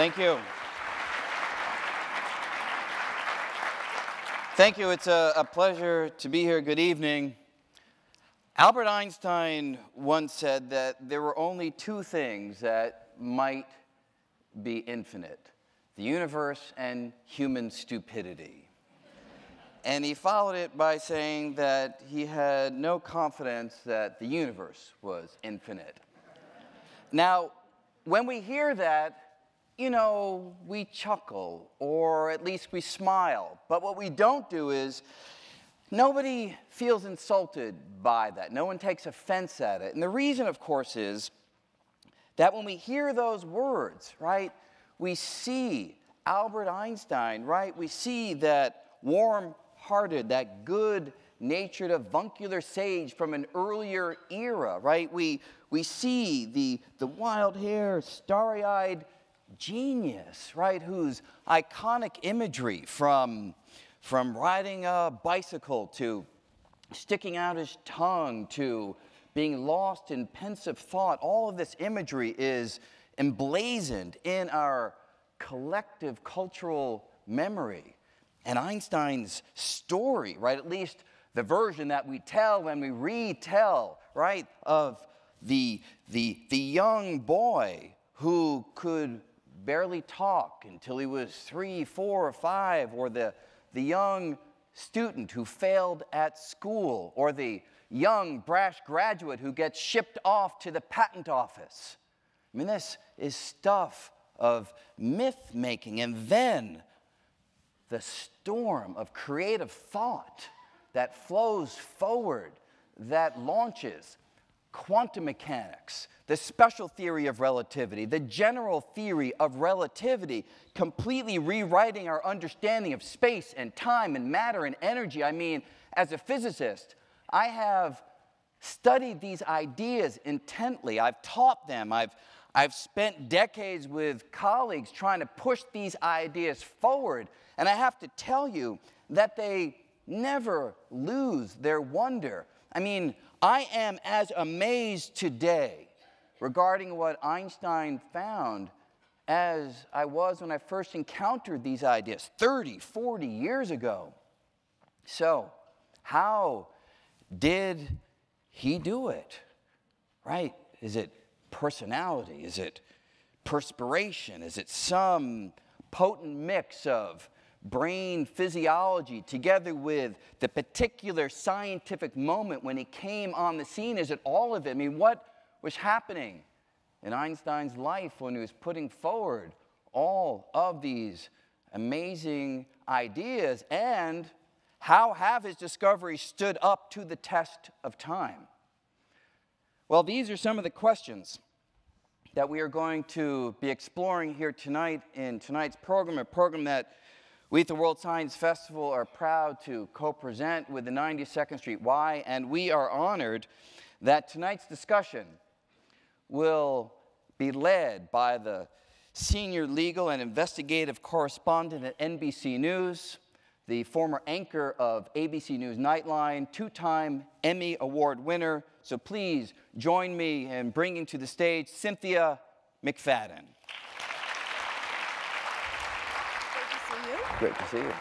Thank you. Thank you. It's a, a, pleasure to be here. Good evening. Albert Einstein once said that there were only two things that might be infinite the universe and human stupidity. and he followed it by saying that he had no confidence that the universe was infinite. Now, when we hear that, you know, we chuckle or at least we smile. But what we don't do is nobody feels insulted by that. No one takes offense at it. And the reason, of course, is that when we hear those words, right, we see Albert Einstein, right? We see that warm hearted, that good natured avuncular sage from an earlier era, right? We, we see the, the wild hair, starry eyed genius, right, whose iconic imagery from, from riding a bicycle to sticking out his tongue to being lost in pensive thought, all of this imagery is emblazoned in our collective cultural memory. And Einstein's story, right, at least the version that we tell when we retell, right, of the, the, the young boy who could barely talk until he was three, four, or five, or the, the young student who failed at school, or the young, brash graduate who gets shipped off to the patent office. I mean, this is stuff of myth making. And then the storm of creative thought that flows forward, that launches quantum mechanics, the special theory of relativity, the general theory of relativity, completely rewriting our understanding of space and time and matter and energy. I mean, as a physicist, I have studied these ideas intently. I've taught them. I've, I've spent decades with colleagues trying to push these ideas forward. And I have to tell you that they never lose their wonder. I mean, I am as amazed today regarding what Einstein found as I was when I first encountered these ideas 30, 40 years ago. So, how did he do it? Right? Is it personality? Is it perspiration? Is it some potent mix of brain physiology together with the particular scientific moment when he came on the scene? Is it all of it? I mean, what was happening in Einstein's life when he was putting forward all of these amazing ideas and how have his discoveries stood up to the test of time? Well, these are some of the questions that we are going to be exploring here tonight in tonight's program, a program that we at the World Science Festival are proud to co present with the 92nd Street Y, and we are honored that tonight's discussion will be led by the senior legal and investigative correspondent at NBC News, the former anchor of ABC News Nightline, two time Emmy Award winner. So please join me in bringing to the stage Cynthia McFadden. Great to see you.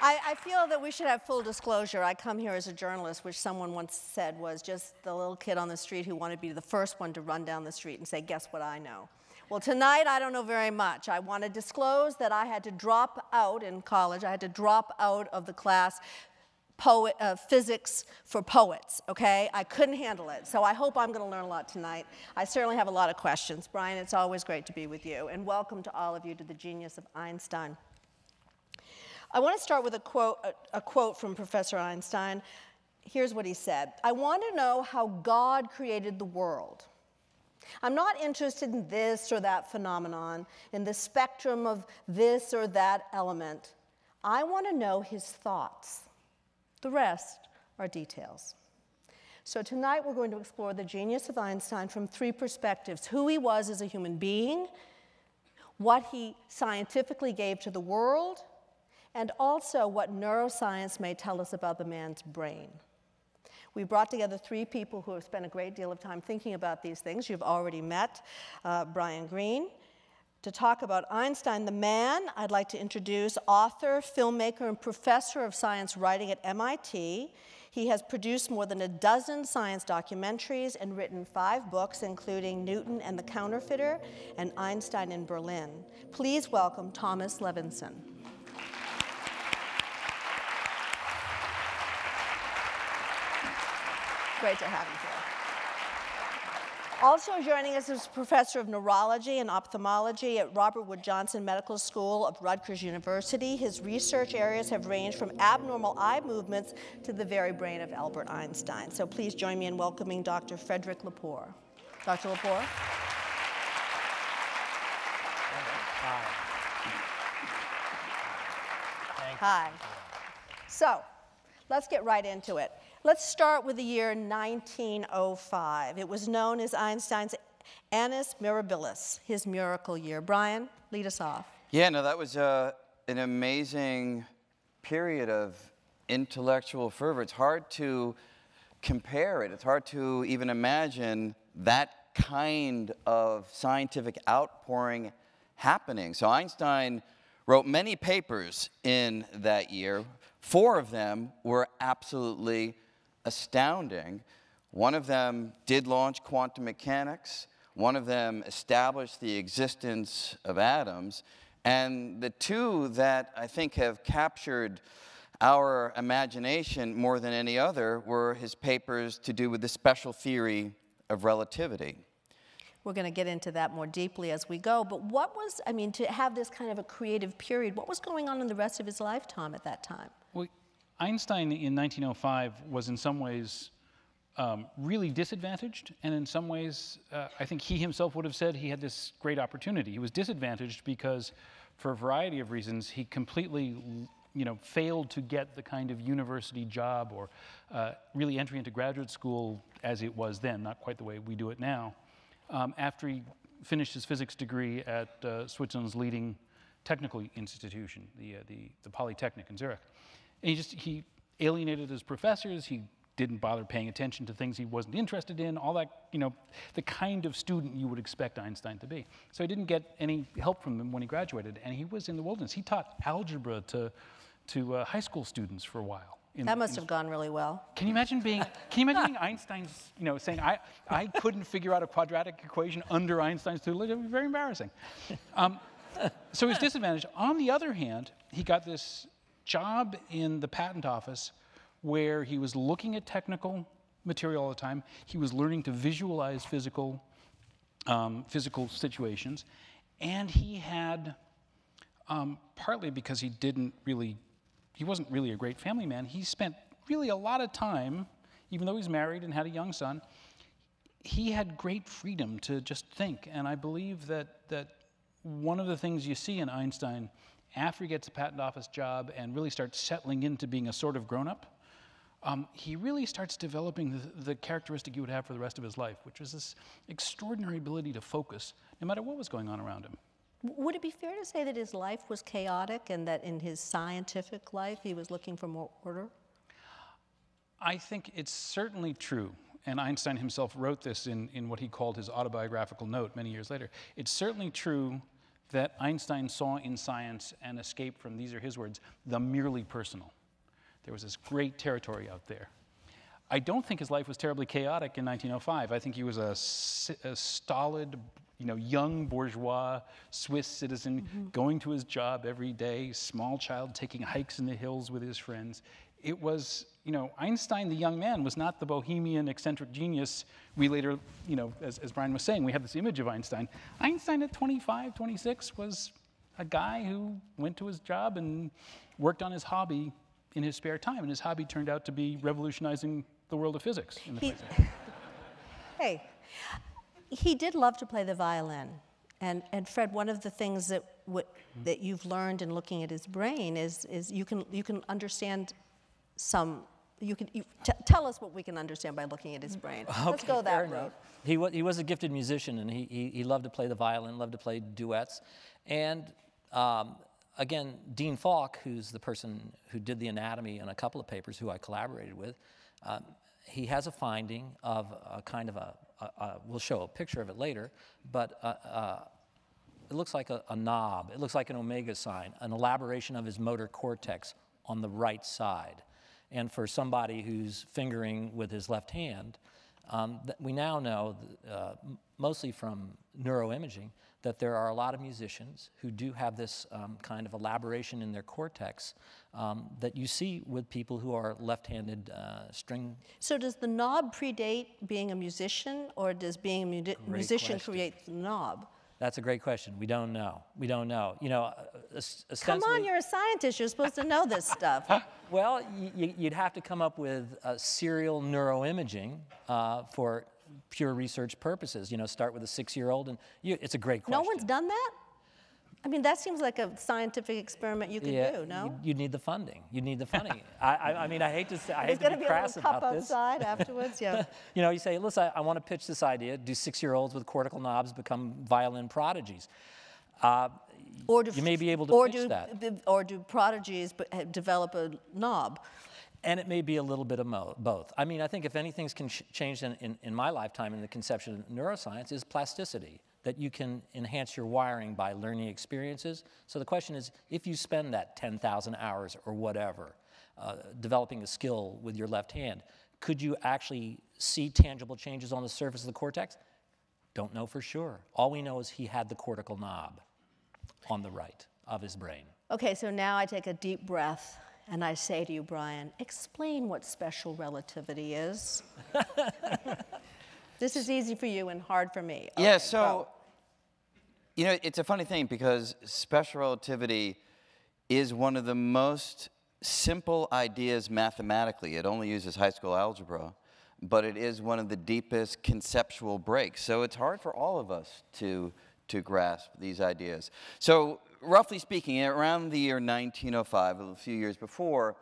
I, I, feel that we should have full disclosure. I come here as a journalist, which someone once said was just the little kid on the street who wanted to be the first one to run down the street and say, Guess what I know? Well, tonight I don't know very much. I want to disclose that I had to drop out in college, I had to drop out of the class. Poet, uh, physics for poets, okay? I couldn't handle it. So I hope I'm going to learn a lot tonight. I certainly have a lot of questions. Brian, it's always great to be with you. And welcome to all of you to the genius of Einstein. I want to start with a quote, a, a quote from Professor Einstein. Here's what he said I want to know how God created the world. I'm not interested in this or that phenomenon, in the spectrum of this or that element. I want to know his thoughts. The rest are details. So, tonight we're going to explore the genius of Einstein from three perspectives who he was as a human being, what he scientifically gave to the world, and also what neuroscience may tell us about the man's brain. We brought together three people who have spent a great deal of time thinking about these things. You've already met uh, Brian Greene. To talk about Einstein the man, I'd like to introduce author, filmmaker, and professor of science writing at MIT. He has produced more than a dozen science documentaries and written five books, including Newton and the Counterfeiter and Einstein in Berlin. Please welcome Thomas Levenson. Great to have you here. Also joining us is professor of neurology and ophthalmology at Robert Wood Johnson Medical School of Rutgers University. His research areas have ranged from abnormal eye movements to the very brain of Albert Einstein. So please join me in welcoming Dr. Frederick Lepore. Dr. Lepore. Hi. Hi. So let's get right into it. Let's start with the year 1905. It was known as Einstein's Annus Mirabilis, his miracle year. Brian, lead us off. Yeah, no, that was uh, an amazing period of intellectual fervor. It's hard to compare it, it's hard to even imagine that kind of scientific outpouring happening. So, Einstein wrote many papers in that year. Four of them were absolutely astounding. One of them did launch quantum mechanics, one of them established the existence of atoms, and the two that I think have captured our imagination more than any other were his papers to do with the special theory of relativity. We're going to get into that more deeply as we go. But what was, I mean, to have this kind of a creative period, what was going on in the rest of his lifetime at that time? Well, Einstein in 1905 was in some ways um, really disadvantaged, and in some ways, uh, I think he himself would have said he had this great opportunity. He was disadvantaged because, for a variety of reasons, he completely you know, failed to get the kind of university job or uh, really entry into graduate school as it was then, not quite the way we do it now, um, after he finished his physics degree at uh, Switzerland's leading technical institution, the, uh, the, the Polytechnic in Zurich. And he just, he alienated his professors. He didn't bother paying attention to things he wasn't interested in, all that, you know, the kind of student you would expect Einstein to be. So he didn't get any help from him when he graduated, and he was in the wilderness. He taught algebra to, to uh, high school students for a while. that must have gone really well. Can you imagine being, can you imagine being Einstein's, you know, saying, I, I couldn't figure out a quadratic equation under Einstein's tutelage? It would be very embarrassing. Um, so he's disadvantaged. On the other hand, he got this job in the patent office where he was looking at technical material all the time. He was learning to visualize physical, um, physical situations. And he had, um, partly because he didn't really, he wasn't really a great family man, he spent really a lot of time, even though he's married and had a young son, he had great freedom to just think. And I believe that, that one of the things you see in Einstein after he gets a patent office job and really starts settling into being a sort of grown up, um, he really starts developing the, the, characteristic he would have for the rest of his life, which was this extraordinary ability to focus no matter what was going on around him. Would it be fair to say that his life was chaotic and that in his scientific life he was looking for more order? I think it's certainly true. And Einstein himself wrote this in, in what he called his autobiographical note many years later. It's certainly true that Einstein saw in science and escaped from, these are his words, the merely personal. There was this great territory out there. I don't think his life was terribly chaotic in 1905. I think he was a, a stolid, you know, young bourgeois Swiss citizen mm-hmm. going to his job every day, small child taking hikes in the hills with his friends it was, you know, Einstein, the young man, was not the bohemian, eccentric genius we later, you know, as, as Brian was saying, we have this image of Einstein. Einstein at 25, 26 was a guy who went to his job and worked on his hobby in his spare time, and his hobby turned out to be revolutionizing the world of physics. He, hey, he did love to play the violin. And, and Fred, one of the things that, that you've learned in looking at his brain is, is you, can, you can understand some, you can you, t- tell us what we can understand by looking at his brain. Okay, Let's go that road. He, w- he was a gifted musician and he, he, he, loved to play the violin, loved to play duets. And um, again, Dean Falk, who's the person who did the anatomy in a couple of papers, who I collaborated with, um, he has a finding of a kind of a, a, a we'll show a picture of it later, but uh, uh, it looks like a, a knob. It looks like an omega sign, an elaboration of his motor cortex on the right side. And for somebody who's fingering with his left hand, um, we now know, uh, mostly from neuroimaging, that there are a lot of musicians who do have this um, kind of elaboration in their cortex um, that you see with people who are left-handed uh, string. So does the knob predate being a musician, or does being a mu- musician question. create the knob? That's a great question. We don't know. We don't know. You know, Come on, you're a scientist. You're supposed to know this stuff. Well, you'd have to come up with uh, serial neuroimaging uh, for pure research purposes. You know, start with a six-year-old, and you, it's a great question. No one's done that? I mean, that seems like a scientific experiment you could do, no? You'd, you'd need the funding. You'd need the funding. I, I, I mean, I hate to say, I There's hate to going to be be a crass about this. outside afterwards, yeah. You know, you say, listen, I, I want to pitch this idea. Do six-year-olds with cortical knobs become violin prodigies? Uh, Or do, You may be able to or pitch do, that. Or do prodigies develop a knob? And it may be a little bit of mo- both. I mean, I think if anything's changed in, in, in my lifetime in the conception of neuroscience is plasticity, that you can enhance your wiring by learning experiences. So the question is, if you spend that 10,000 hours or whatever uh, developing a skill with your left hand, could you actually see tangible changes on the surface of the cortex? Don't know for sure. All we know is he had the cortical knob on the right of his brain. Okay, so now I take a deep breath and I say to you, Brian, explain what special relativity is. this is easy for you and hard for me. Yeah, so, go. you know, it's a funny thing because special relativity is one of the most simple ideas mathematically. It only uses high school algebra, but it is one of the deepest conceptual breaks. So it's hard for all of us to, to grasp these ideas. So, roughly speaking, around the year 1905, a few years before,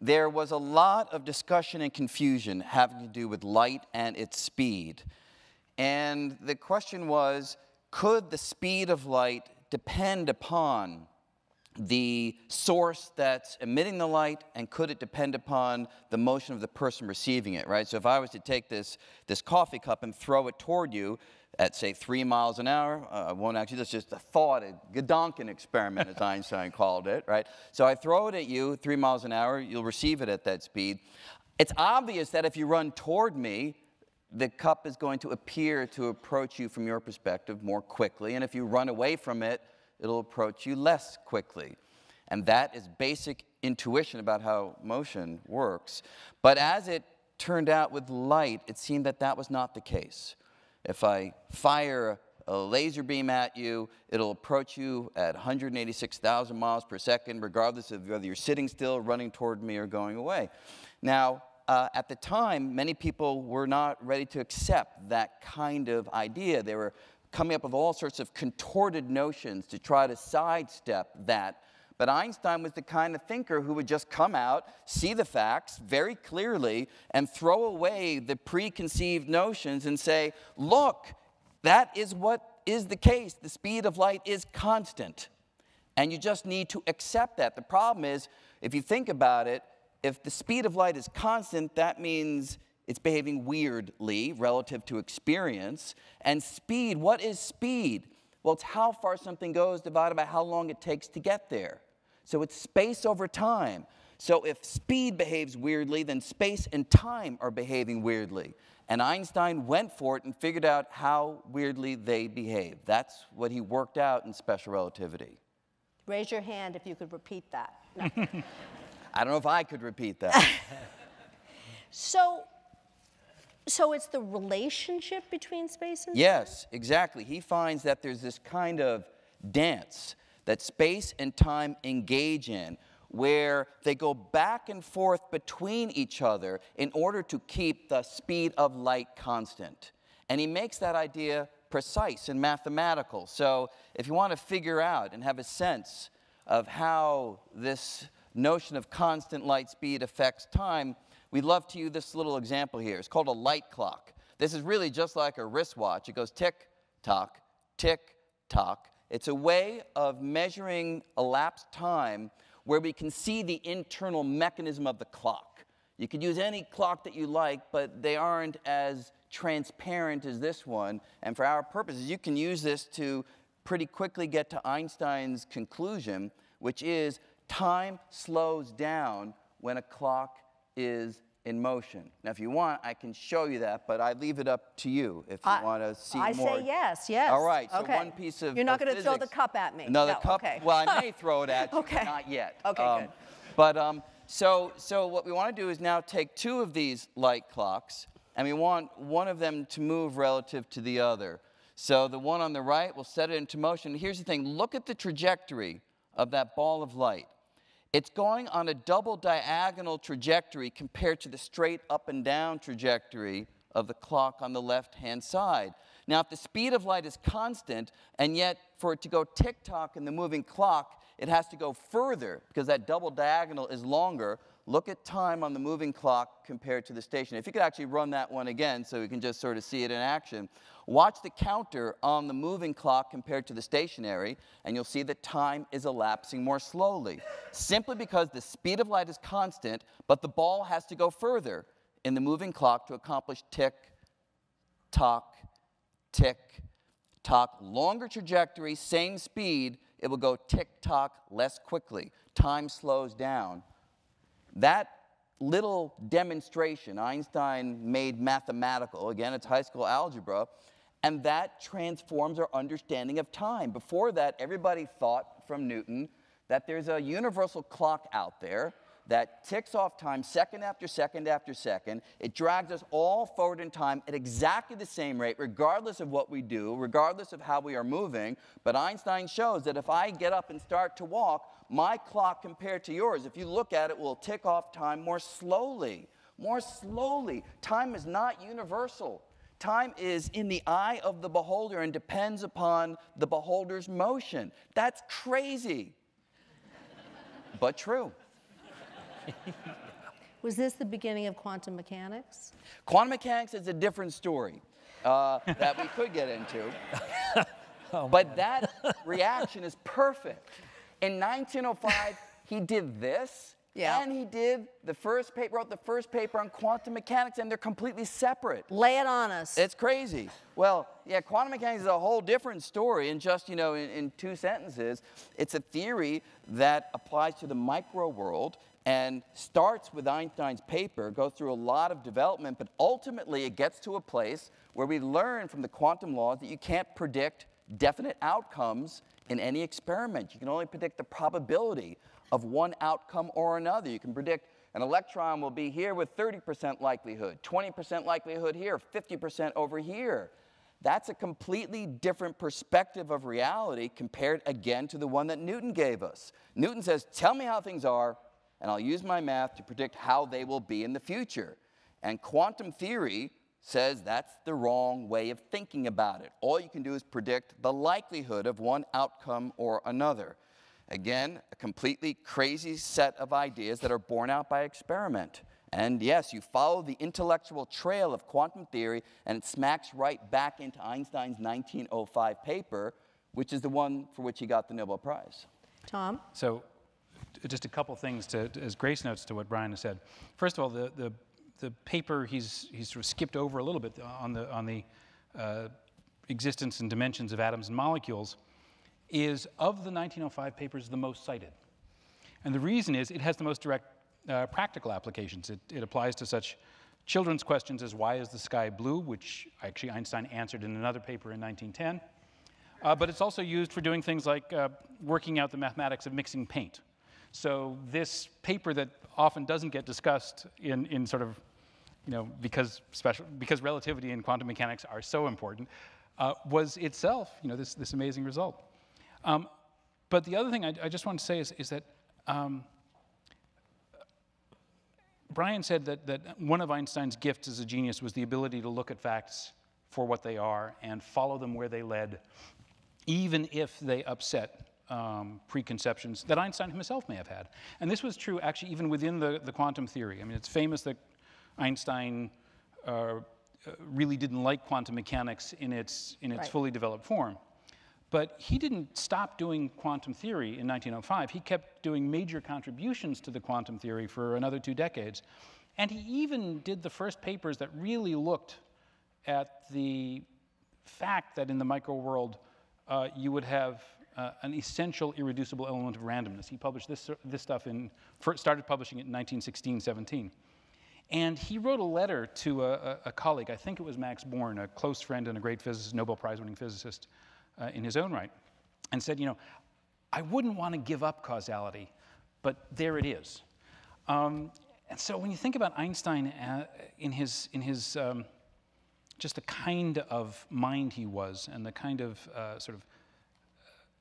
there was a lot of discussion and confusion having to do with light and its speed. And the question was could the speed of light depend upon the source that's emitting the light and could it depend upon the motion of the person receiving it right so if i was to take this this coffee cup and throw it toward you at say three miles an hour uh, i won't actually that's just a thought a Gedanken experiment as einstein called it right so i throw it at you three miles an hour you'll receive it at that speed it's obvious that if you run toward me the cup is going to appear to approach you from your perspective more quickly and if you run away from it it'll approach you less quickly. And that is basic intuition about how motion works. But as it turned out with light, it seemed that that was not the case. If I fire a laser beam at you, it'll approach you at 186,000 miles per second, regardless of whether you're sitting still, running toward me, or going away. Now, uh, at the time, many people were not ready to accept that kind of idea. They were coming up with all sorts of contorted notions to try to sidestep that. But Einstein was the kind of thinker who would just come out, see the facts very clearly, and throw away the preconceived notions and say, look, that is what is the case. The speed of light is constant. And you just need to accept that. The problem is, if you think about it, if the speed of light is constant, that means it's behaving weirdly relative to experience. And speed, what is speed? Well, it's how far something goes divided by how long it takes to get there. So it's space over time. So if speed behaves weirdly, then space and time are behaving weirdly. And Einstein went for it and figured out how weirdly they behave. That's what he worked out in special relativity. Raise your hand if you could repeat that. No. I don't know if I could repeat that. so, so it's the relationship between space and Yes, exactly. He finds that there's this kind of dance that space and time engage in where they go back and forth between each other in order to keep the speed of light constant. And he makes that idea precise and mathematical. So if you want to figure out and have a sense of how this notion of constant light speed affects time, we love to use this little example here. It's called a light clock. This is really just like a wristwatch. It goes tick, tock, tick, tock. It's a way of measuring elapsed time where we can see the internal mechanism of the clock. You could use any clock that you like, but they aren't as transparent as this one. And for our purposes, you can use this to pretty quickly get to Einstein's conclusion, which is time slows down when a clock is in motion. Now, if you want, I can show you that, but I leave it up to you if you I- want to see I more. say yes, yes. All right, so Okay. one piece of You're not going to throw the cup at me. No, the No, cup. okay. Well, I may throw it at you, Okay. but not yet. Okay, Um, good. But um, so so what we want to do is now take two of these light clocks, and we want one of them to move relative to the other. So the one on the right, we'll set it into motion. Here's the thing: look at the trajectory of that ball of light. It's going on a double diagonal trajectory compared to the straight up and down trajectory of the clock on the left hand side. Now, if the speed of light is constant, and yet for it to go tick tock in the moving clock, it has to go further because that double diagonal is longer. Look at time on the moving clock compared to the station. If you could actually run that one again so we can just sort of see it in action. Watch the counter on the moving clock compared to the stationary, and you'll see that time is elapsing more slowly. Simply because the speed of light is constant, but the ball has to go further in the moving clock to accomplish tick, tock, tick, tock. Longer trajectory, same speed, it will go tick tock less quickly. Time slows down. That little demonstration Einstein made mathematical, again, it's high school algebra, and that transforms our understanding of time. Before that, everybody thought from Newton that there's a universal clock out there that ticks off time second after second after second. It drags us all forward in time at exactly the same rate, regardless of what we do, regardless of how we are moving. But Einstein shows that if I get up and start to walk, my clock compared to yours, if you look at it, will tick off time more slowly. More slowly. Time is not universal. Time is in the eye of the beholder and depends upon the beholder's motion. That's crazy, but true. Was this the beginning of quantum mechanics? Quantum mechanics is a different story uh, that we could get into. but that reaction is perfect. In 1905, he did this, Yeah. and he did the first paper, wrote the first paper on quantum mechanics, and they're completely separate. Lay it on us. It's crazy. Well, yeah, quantum mechanics is a whole different story. In just, you know, in, in two sentences, it's a theory that applies to the micro world and starts with Einstein's paper, goes through a lot of development, but ultimately it gets to a place where we learn from the quantum laws that you can't predict definite outcomes in any experiment. You can only predict the probability of one outcome or another. You can predict an electron will be here with 30% likelihood, 20% likelihood here, 50% over here. That's a completely different perspective of reality compared again to the one that Newton gave us. Newton says, Tell me how things are, and I'll use my math to predict how they will be in the future. And quantum theory says that's the wrong way of thinking about it. All you can do is predict the likelihood of one outcome or another. Again, a completely crazy set of ideas that are borne out by experiment. And yes, you follow the intellectual trail of quantum theory, and it smacks right back into Einstein's 1905 paper, which is the one for which he got the Nobel Prize. Tom? So, just a couple things to, to- as grace notes to what Brian has said. First of all, the, the, the paper he's, he's sort of skipped over a little bit on the, on the uh, existence and dimensions of atoms and molecules is of the 1905 papers the most cited. And the reason is it has the most direct uh, practical applications. It, it applies to such children's questions as why is the sky blue, which actually Einstein answered in another paper in 1910. Uh, but it's also used for doing things like uh, working out the mathematics of mixing paint. So this paper that often doesn't get discussed in, in sort of, you know, because, special, because relativity and quantum mechanics are so important, uh, was itself, you know, this, this amazing result. Um, but the other thing I, I just want to say is, is that um, Brian said that, that one of Einstein's gifts as a genius was the ability to look at facts for what they are and follow them where they led, even if they upset um, preconceptions that Einstein himself may have had. And this was true actually even within the, the quantum theory. I mean, it's famous that Einstein uh, uh, really didn't like quantum mechanics in its, in its Right. fully developed form. But he didn't stop doing quantum theory in 1905. He kept doing major contributions to the quantum theory for another two decades. And he even did the first papers that really looked at the fact that in the micro world uh, you would have uh, an essential irreducible element of randomness. He published this, this stuff in, started publishing it in 1916 17. And he wrote a letter to a, a, colleague, I think it was Max Born, a close friend and a great physicist, Nobel Prize winning physicist uh, in his own right, and said, You know, I wouldn't want to give up causality, but there it is. Um, and so when you think about Einstein uh, in his, in his um, just the kind of mind he was and the kind of uh, sort of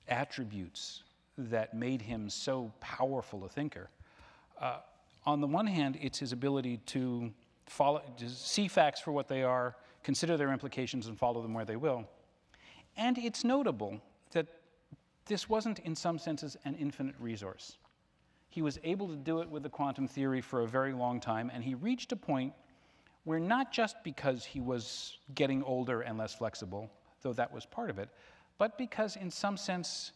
attributes that made him so powerful a thinker. Uh, on the one hand, it's his ability to, follow, to see facts for what they are, consider their implications, and follow them where they will. And it's notable that this wasn't, in some senses, an infinite resource. He was able to do it with the quantum theory for a very long time, and he reached a point where not just because he was getting older and less flexible, though that was part of it, but because, in some sense,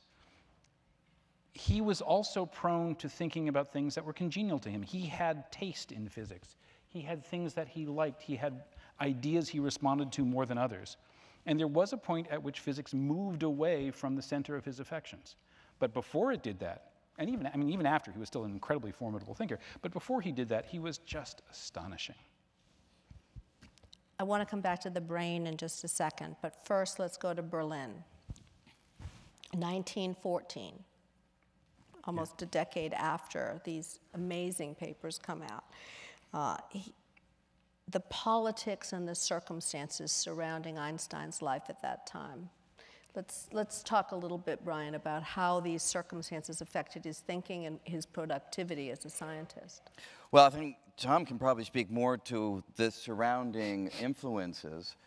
he was also prone to thinking about things that were congenial to him. He had taste in physics, he had things that he liked, he had ideas he responded to more than others. And there was a point at which physics moved away from the center of his affections. But before it did that, and even, I mean, even after, he was still an incredibly formidable thinker, but before he did that, he was just astonishing. I want to come back to the brain in just a second, but first let's go to Berlin. 1914, almost yeah. a decade after these amazing papers come out. Uh, he, the politics and the circumstances surrounding Einstein's life at that time. Let's, let's talk a little bit, Brian, about how these circumstances affected his thinking and his productivity as a scientist. Well, I think Tom can probably speak more to the surrounding influences,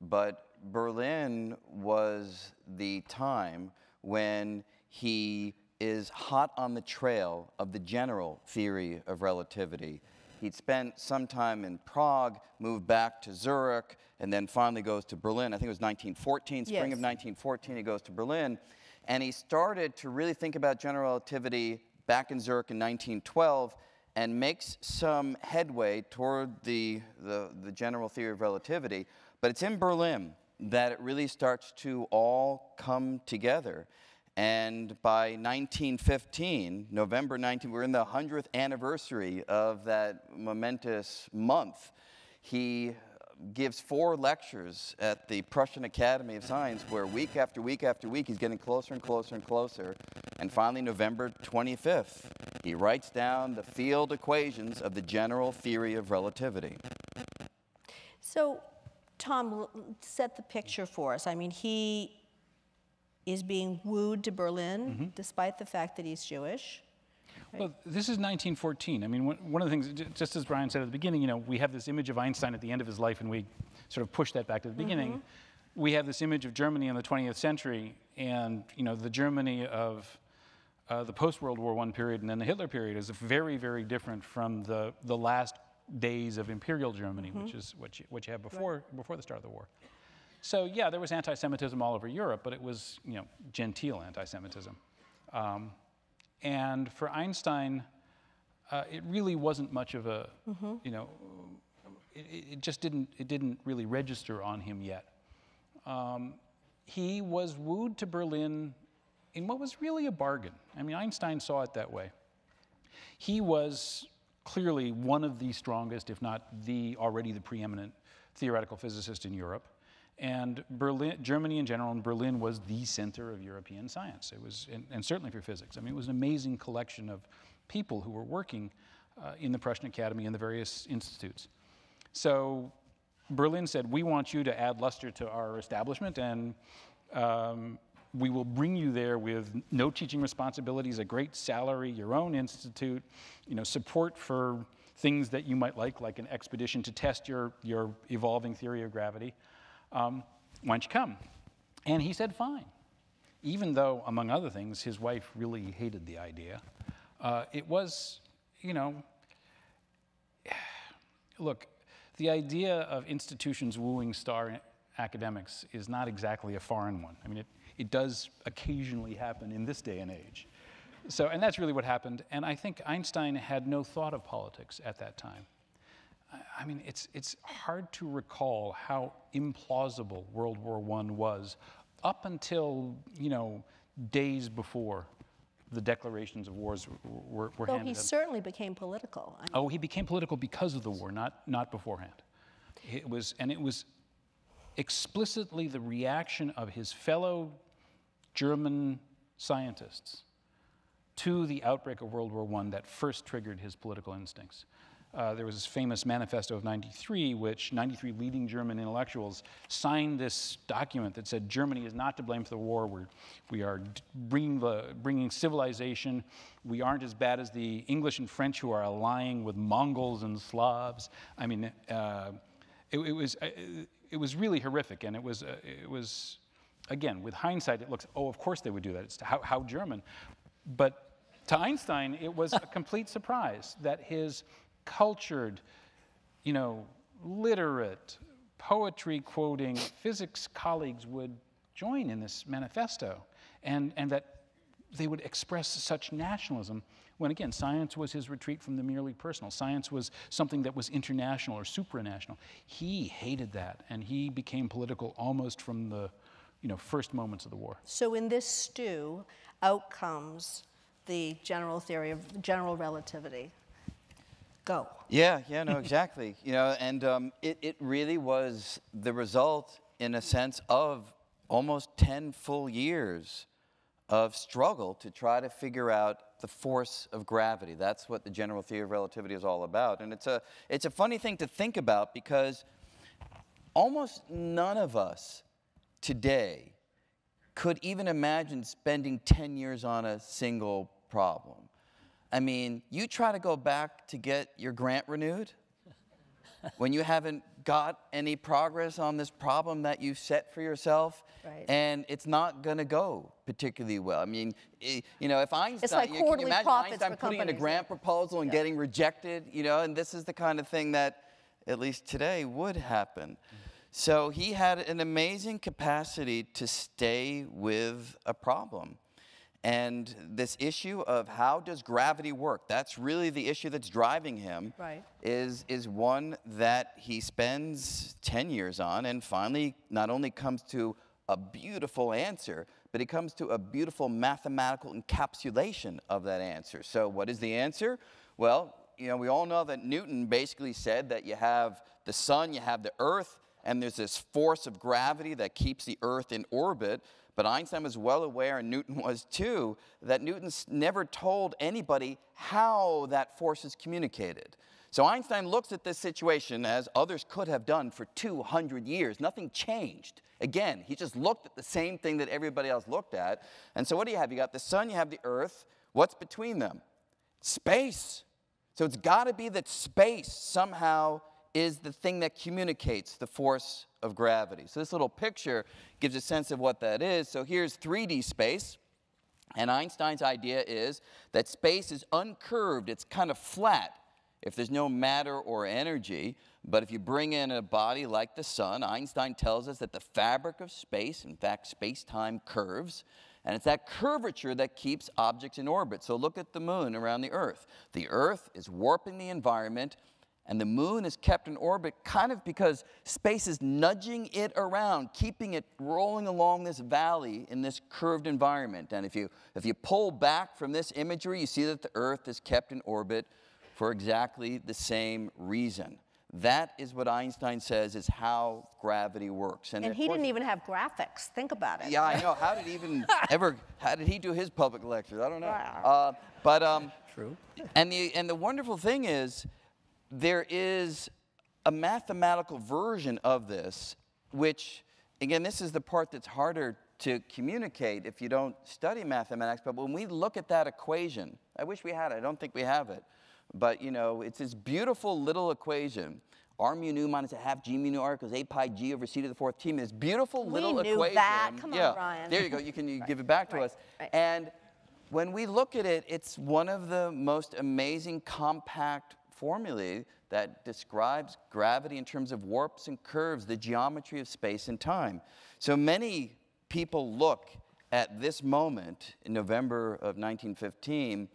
but Berlin was the time when he is hot on the trail of the general theory of relativity. He'd spent some time in Prague, moved back to Zurich, and then finally goes to Berlin. I think it was 1914, spring yes. of 1914, he goes to Berlin. And he started to really think about general relativity back in Zurich in 1912 and makes some headway toward the, the, the general theory of relativity. But it's in Berlin that it really starts to all come together. And by 1915, November 19, we're in the 100th anniversary of that momentous month. He gives four lectures at the Prussian Academy of Science where week after week after week he's getting closer and closer and closer. And finally, November 25th, he writes down the field equations of the general theory of relativity. So, Tom, set the picture for us. I mean, he is being wooed to Berlin mm-hmm. despite the fact that he's Jewish. Right? Well, this is 1914. I mean, one of the things, just as Brian said at the beginning, you know, we have this image of Einstein at the end of his life, and we sort of push that back to the beginning. Mm-hmm. We have this image of Germany in the 20th century, and you know, the Germany of uh, the post-World War I period and then the Hitler period is very, very different from the, the last days of Imperial Germany, mm-hmm. which is what you, what you have before, right. before the start of the war. So yeah, there was anti-Semitism all over Europe, but it was you know genteel anti-Semitism. Um, and for Einstein, uh, it really wasn't much of a mm-hmm. you know it, it, just didn't it didn't really register on him yet. Um, he was wooed to Berlin in what was really a bargain. I mean, Einstein saw it that way. He was clearly one of the strongest, if not the already the preeminent theoretical physicist in Europe. And Berlin, Germany in general, and Berlin was the center of European science. It was, and, and certainly for physics. I mean, it was an amazing collection of people who were working uh, in the Prussian Academy and the various institutes. So Berlin said, "We want you to add luster to our establishment, and um, we will bring you there with no teaching responsibilities, a great salary, your own institute, you know, support for things that you might like, like an expedition to test your, your evolving theory of gravity." Um, why don't you come? And he said, fine. Even though, among other things, his wife really hated the idea. Uh, it was, you know, look, the idea of institutions wooing star academics is not exactly a foreign one. I mean, it, it does occasionally happen in this day and age. So, and that's really what happened. And I think Einstein had no thought of politics at that time. I mean, it's, it's hard to recall how implausible World War I was up until, you know, days before the declarations of wars were, were handed he in. certainly became political. I mean, Oh, he became political because of the war, not, not beforehand. It was, and it was explicitly the reaction of his fellow German scientists to the outbreak of World War I that first triggered his political instincts. Uh, there was this famous manifesto of 93, which 93 leading German intellectuals signed this document that said Germany is not to blame for the war. We're, we are bringing, the, bringing civilization. We aren't as bad as the English and French who are allying with Mongols and Slavs. I mean, uh, it, it, was, uh, it was really horrific, and it was, uh, it was, again, with hindsight, it looks, oh, of course they would do that. It's how, how German. But to Einstein, it was a complete surprise that his cultured, you know, literate, poetry quoting physics colleagues would join in this manifesto and, and that they would express such nationalism when, again, science was his retreat from the merely personal. Science was something that was international or supranational. He hated that, and he became political almost from the you know, first moments of the war. So in this stew, out comes the general theory of general relativity. Go. Yeah, yeah, no, exactly. you know, and um, it, it really was the result, in a sense, of almost 10 full years of struggle to try to figure out the force of gravity. That's what the general theory of relativity is all about. And it's a, it's a funny thing to think about because almost none of us today could even imagine spending 10 years on a single problem. I mean, you try to go back to get your grant renewed when you haven't got any progress on this problem that you set for yourself, Right. and it's not going to go particularly well. I mean, i- you know, if Einstein, like you, can you imagine Einstein putting in a grant proposal and getting rejected, you know, and this is the kind of thing that, at least today, would happen. So he had an amazing capacity to stay with a problem. And this issue of how does gravity work, that's really the issue that's driving him, Right. is, is one that he spends 10 years on and finally not only comes to a beautiful answer, but he comes to a beautiful mathematical encapsulation of that answer. So, what is the answer? Well, you know, we all know that Newton basically said that you have the sun, you have the earth, and there's this force of gravity that keeps the earth in orbit. But Einstein was well aware, and Newton was too, that Newton's never told anybody how that force is communicated. So Einstein looks at this situation as others could have done for 200 years. Nothing changed. Again, he just looked at the same thing that everybody else looked at. And so what do you have? You got the sun, you have the earth. What's between them? Space. So it's got to be that space somehow is the thing that communicates the force of gravity. So this little picture gives a sense of what that is. So here's 3D space. And Einstein's idea is that space is uncurved, it's kind of flat if there's no matter or energy. But if you bring in a body like the sun, Einstein tells us that the fabric of space, in fact, space time curves. And it's that curvature that keeps objects in orbit. So look at the moon around the Earth. The Earth is warping the environment, and the moon is kept in orbit kind of because space is nudging it around, keeping it rolling along this valley in this curved environment. And if you, if you pull back from this imagery, you see that the Earth is kept in orbit for exactly the same reason. That is what Einstein says is how gravity works. And of he course- didn't even have graphics. Think about it. yeah, I know. How did he even ever? How did he do his public lectures? I don't know. Wow. Uh, but um, True. and the and the wonderful thing is, there is a mathematical version of this, which again, this is the part that's harder to communicate if you don't study mathematics. But when we look at that equation, I wish we had it. I don't think we have it. But you know, it's this beautiful little equation. R mu nu minus a half G mu nu R equals 8 pi G over C to the fourth T. This beautiful We little knew equation. that. Come on, yeah. Brian. There you go. You can you give it back to right, us. right. And when we look at it, it's one of the most amazing compact formulae that describes gravity in terms of warps and curves, the geometry of space and time. So many people look at this moment in November of 1915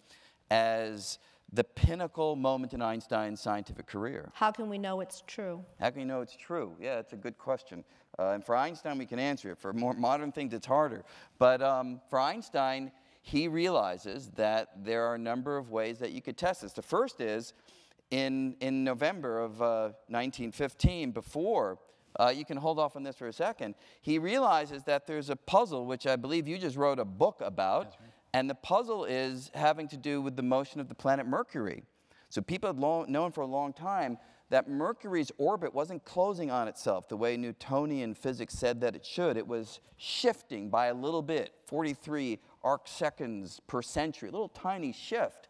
as the pinnacle moment in Einstein's scientific career. How can we know it's true? How can we know it's true? Yeah, it's a good question. Uh, and for Einstein, we can answer it. For more modern things, it's harder. But um, for Einstein, he realizes that there are a number of ways that you could test this. The first is in, in November of uh, 1915, before, uh, you can hold off on this for a second, he realizes that there's a puzzle, which I believe you just wrote a book about. Right. And the puzzle is having to do with the motion of the planet Mercury. So people had long, known for a long time that Mercury's orbit wasn't closing on itself the way Newtonian physics said that it should. It was shifting by a little bit, 43 arc seconds per century, a little tiny shift.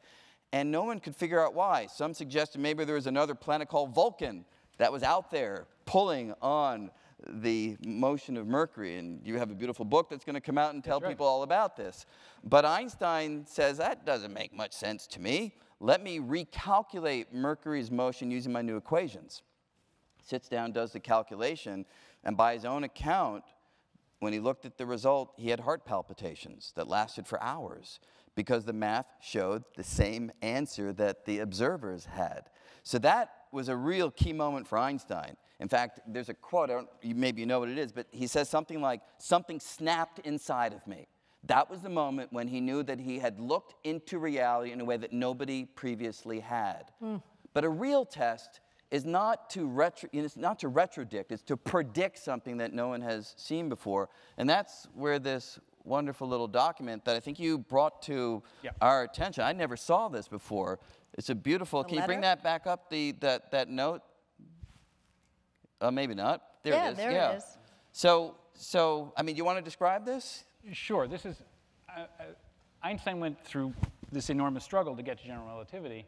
And no one could figure out why. Some suggested maybe there was another planet called Vulcan that was out there pulling on the motion of Mercury. And you have a beautiful book that's going to come out and tell right. people all about this. But Einstein says that doesn't make much sense to me. Let me recalculate Mercury's motion using my new equations. Sits down, does the calculation, and by his own account, when he looked at the result, he had heart palpitations that lasted for hours because the math showed the same answer that the observers had. So that was a real key moment for Einstein. In fact, there's a quote, maybe you know what it is, but he says something like, Something snapped inside of me. That was the moment when he knew that he had looked into reality in a way that nobody previously had. Mm. But a real test is not to retro, it's not to retrodict, it's to predict something that no one has seen before. And that's where this wonderful little document that I think you brought to yeah. our attention. I never saw this before. It's a beautiful. can you bring that back up? The that that note. Uh, maybe not. There yeah, it is. There yeah. it is. So so I mean, you want to describe this? Sure. This is uh, uh, Einstein went through this enormous struggle to get to general relativity,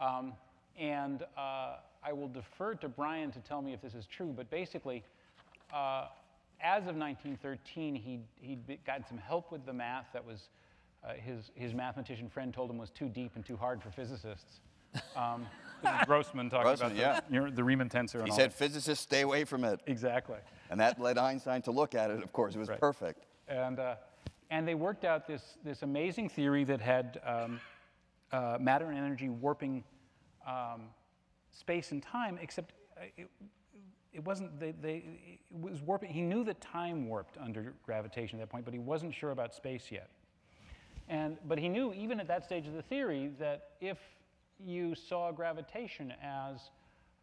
um, and uh, I will defer to Brian to tell me if this is true. But basically. As of 1913, he'd, he'd gotten some help with the math that was uh, his, his mathematician friend told him was too deep and too hard for physicists. Um, Grossmann talking Grossmann, about yeah. the, you the Riemann tensor. he and said physicists stay away from it. Exactly. And that led Einstein to look at it, of course. It was right. perfect. And, uh, and they worked out this, this amazing theory that had um, uh, matter and energy warping um, space and time, except uh, it, it wasn't, they, they, it was warping. He knew that time warped under gravitation at that point, but he wasn't sure about space yet. And, but he knew, even at that stage of the theory, that if you saw gravitation as,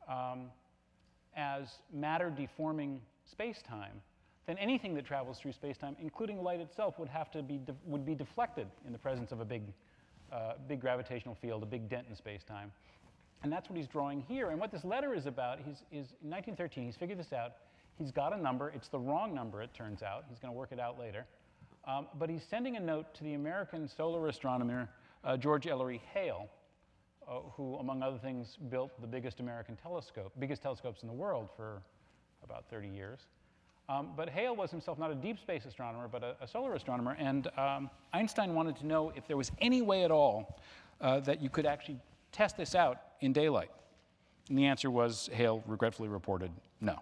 um, as matter deforming space-time, then anything that travels through space-time, including light itself, would have to be, would be deflected in the presence of a big, uh, big gravitational field, a big dent in space-time. And that's what he's drawing here. And what this letter is about he's, is in 1913, he's figured this out. He's got a number. It's the wrong number, it turns out. He's going to work it out later. Um, but he's sending a note to the American solar astronomer uh, George Ellery Hale, uh, who, among other things, built the biggest American telescope, biggest telescopes in the world for about 30 years. Um, but Hale was himself not a deep space astronomer, but a, a solar astronomer. And um, Einstein wanted to know if there was any way at all uh, that you could actually test this out in daylight? And the answer was Hale regretfully reported no.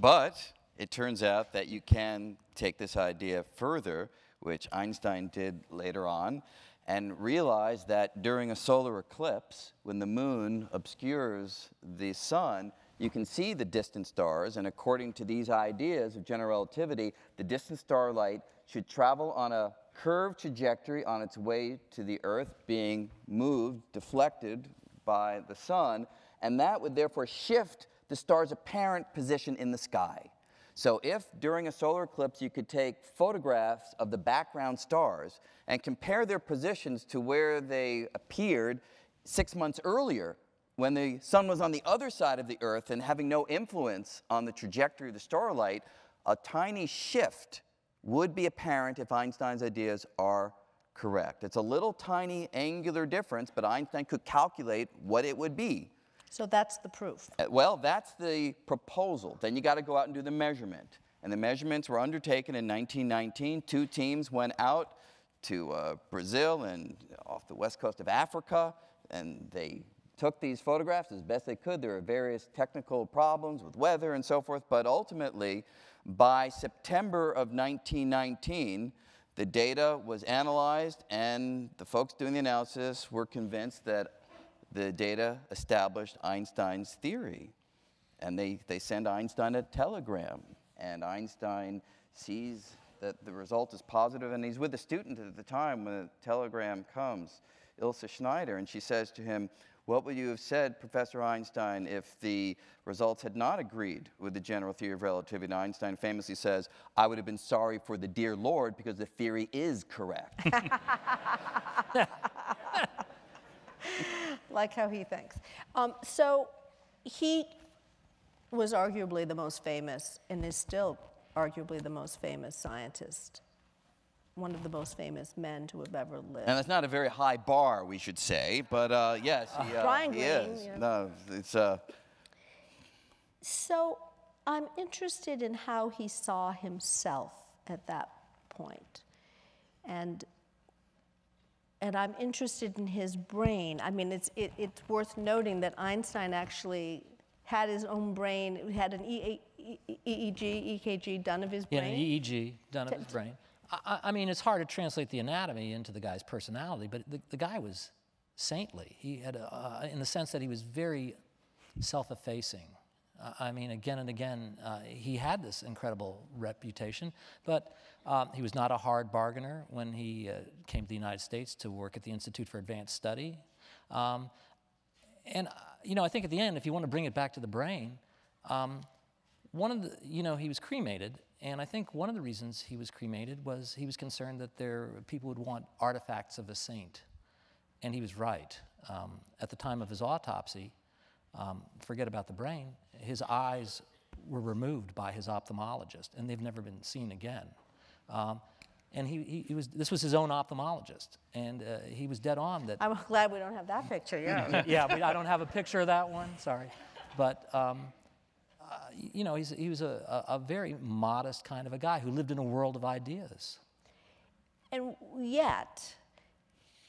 But it turns out that you can take this idea further, which Einstein did later on, and realize that during a solar eclipse, when the moon obscures the sun, you can see the distant stars, and according to these ideas of general relativity, the distant starlight should travel on a curved trajectory on its way to the Earth, being moved, deflected by the sun, and that would therefore shift the star's apparent position in the sky. So, if during a solar eclipse you could take photographs of the background stars and compare their positions to where they appeared six months earlier, when the sun was on the other side of the Earth and having no influence on the trajectory of the starlight, a tiny shift would be apparent if Einstein's ideas are correct. It's a little tiny angular difference, but Einstein could calculate what it would be. So that's the proof. Uh, well, that's the proposal. Then you got to go out and do the measurement. And the measurements were undertaken in 1919. Two teams went out to uh, Brazil and off the west coast of Africa, and they took these photographs as best they could. There were various technical problems with weather and so forth, but ultimately, by September of 1919, the data was analyzed, and the folks doing the analysis were convinced that the data established Einstein's theory. And they, they send Einstein a telegram, and Einstein sees that the result is positive, and he's with a student at the time when the telegram comes, Ilse Schneider, and she says to him, What would you have said, Professor Einstein, if the results had not agreed with the general theory of relativity? And Einstein famously says, I would have been sorry for the dear Lord because the theory is correct. like how he thinks. Um, so he was arguably the most famous and is still arguably the most famous scientist, one of the most famous men to have ever lived. And it's not a very high bar, we should say, but uh, yes, he, uh, Brian he Greene, is. yeah. No, it's uh, So I'm interested in how he saw himself at that point. And and I'm interested in his brain. I mean, it's, it, it's worth noting that Einstein actually had his own brain, had an E- E- E- EEG, EKG done of his Yeah, brain. an EEG done of his brain. I- I, mean, it's hard to translate the anatomy into the guy's personality, but the, the guy was saintly. He had, a, uh, in the sense that he was very self-effacing. Uh, I mean, again and again, uh, he had this incredible reputation, but um, he was not a hard bargainer when he uh, came to the United States to work at the Institute for Advanced Study. Um, and, uh, you know, I think at the end, if you want to bring it back to the brain, um, one of the, you know, he was cremated, and I think one of the reasons he was cremated was he was concerned that there people would want artifacts of a saint, and he was right. Um, at the time of his autopsy, um, forget about the brain, his eyes were removed by his ophthalmologist, and they've never been seen again. Um, and he, he, he was, this was his own ophthalmologist, and uh, he was dead on that I'm glad we don't have that picture, yeah. yeah, but I don't have a picture of that one. Sorry, but um, you know, he's, he was a, a, very modest kind of a guy who lived in a world of ideas. And yet,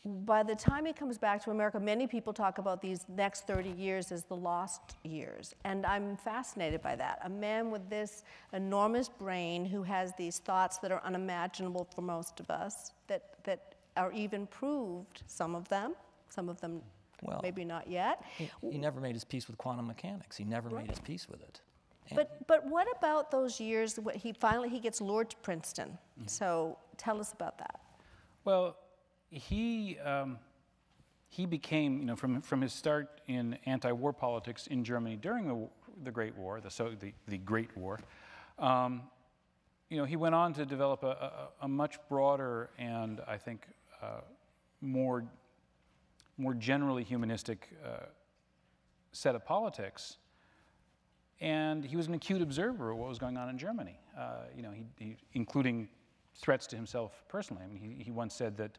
by the time he comes back to America, many people talk about these next 30 years as the lost years. And I'm fascinated by that. A man with this enormous brain who has these thoughts that are unimaginable for most of us, that, that are even proved, some of them, some of them Well, maybe not yet. He, he never made his peace with quantum mechanics. He never made his peace with it. But, but what about those years when he finally he gets lured to Princeton? So tell us about that. Well, he, um, he became, you know, from, from his start in anti-war politics in Germany during the, the Great War, the, so, the, the Great War, um, you know, he went on to develop a, a, a much broader and I think uh, more, more generally humanistic uh, set of politics. And he was an acute observer of what was going on in Germany, uh, you know, he, he, including threats to himself personally. I mean, he, he once said that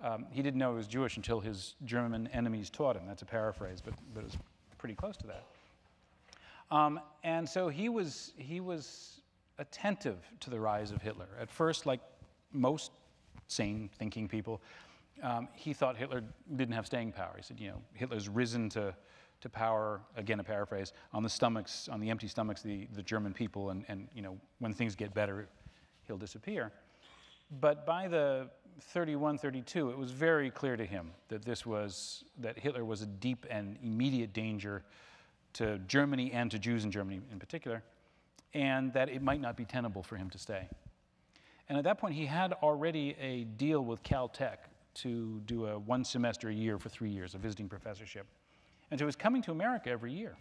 um, he didn't know he was Jewish until his German enemies taught him. That's a paraphrase, but, but it was pretty close to that. Um, and so he was, he was attentive to the rise of Hitler. At first, like most sane thinking people, um, he thought Hitler didn't have staying power. He said, you know, Hitler's risen to, to power, again a paraphrase, on the stomachs, on the empty stomachs the, the German people, and, and you know, when things get better, he'll disappear. But by the 31, 32, it was very clear to him that this was, that Hitler was a deep and immediate danger to Germany and to Jews in Germany in particular, and that it might not be tenable for him to stay. And at that point, he had already a deal with Caltech to do a one semester a year for three years, a visiting professorship. And so he was coming to America every year.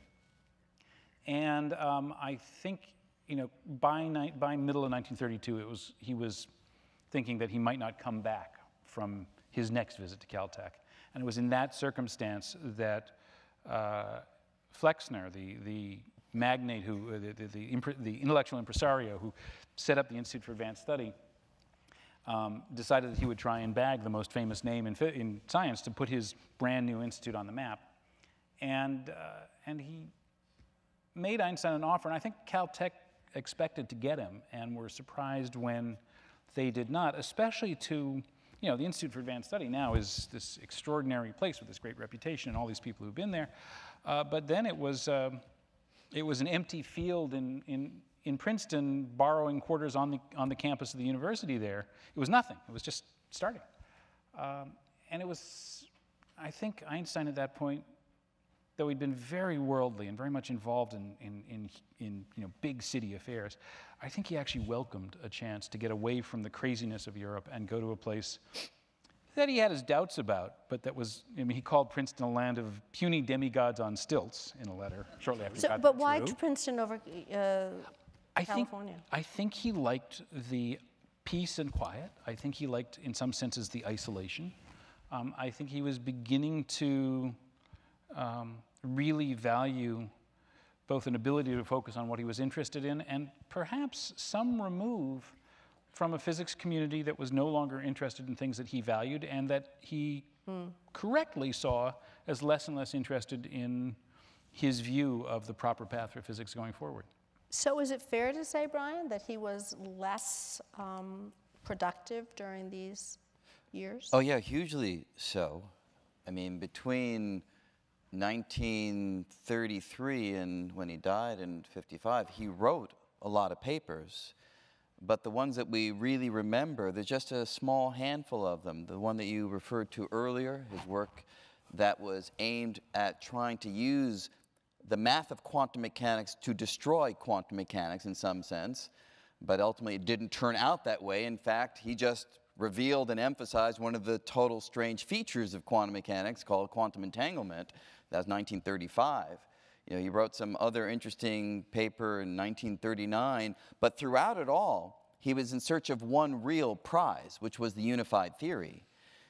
And um, I think, you know, by, ni- by middle of 1932, it was, he was thinking that he might not come back from his next visit to Caltech. And it was in that circumstance that uh, Flexner, the, the magnate who, uh, the, the, the, the intellectual impresario who set up the Institute for Advanced Study, um, decided that he would try and bag the most famous name in, in science to put his brand new institute on the map. And, uh, and he made Einstein an offer, and I think Caltech expected to get him and were surprised when they did not, especially to, you know, the Institute for Advanced Study now is this extraordinary place with this great reputation and all these people who've been there. Uh, but then it was, um it was an empty field in, in, in Princeton borrowing quarters on the, on the campus of the university there. It was nothing, it was just starting. Um, and it was, I think Einstein at that point, though he'd been very worldly and very much involved in, in, in, in you know, big city affairs, I think he actually welcomed a chance to get away from the craziness of Europe and go to a place that he had his doubts about, but that was, I mean, he called Princeton a land of puny demigods on stilts in a letter shortly after he So, but why True. Princeton over uh, I think, I think he liked the peace and quiet. I think he liked, in some senses, the isolation. Um, I think he was beginning to um, really value both an ability to focus on what he was interested in and perhaps some remove from a physics community that was no longer interested in things that he valued and that he correctly saw as less and less interested in his view of the proper path for physics going forward. So is it fair to say, Brian, that he was less um, productive during these years? Oh, yeah, hugely so. I mean, between 1933 and when he died in 55, he wrote a lot of papers. But the ones that we really remember, there's just a small handful of them. The one that you referred to earlier, his work that was aimed at trying to use the math of quantum mechanics to destroy quantum mechanics in some sense, but ultimately it didn't turn out that way. In fact, he just revealed and emphasized one of the total strange features of quantum mechanics called quantum entanglement. That was 1935. You know, he wrote some other interesting paper in 1939, but throughout it all, he was in search of one real prize, which was the unified theory.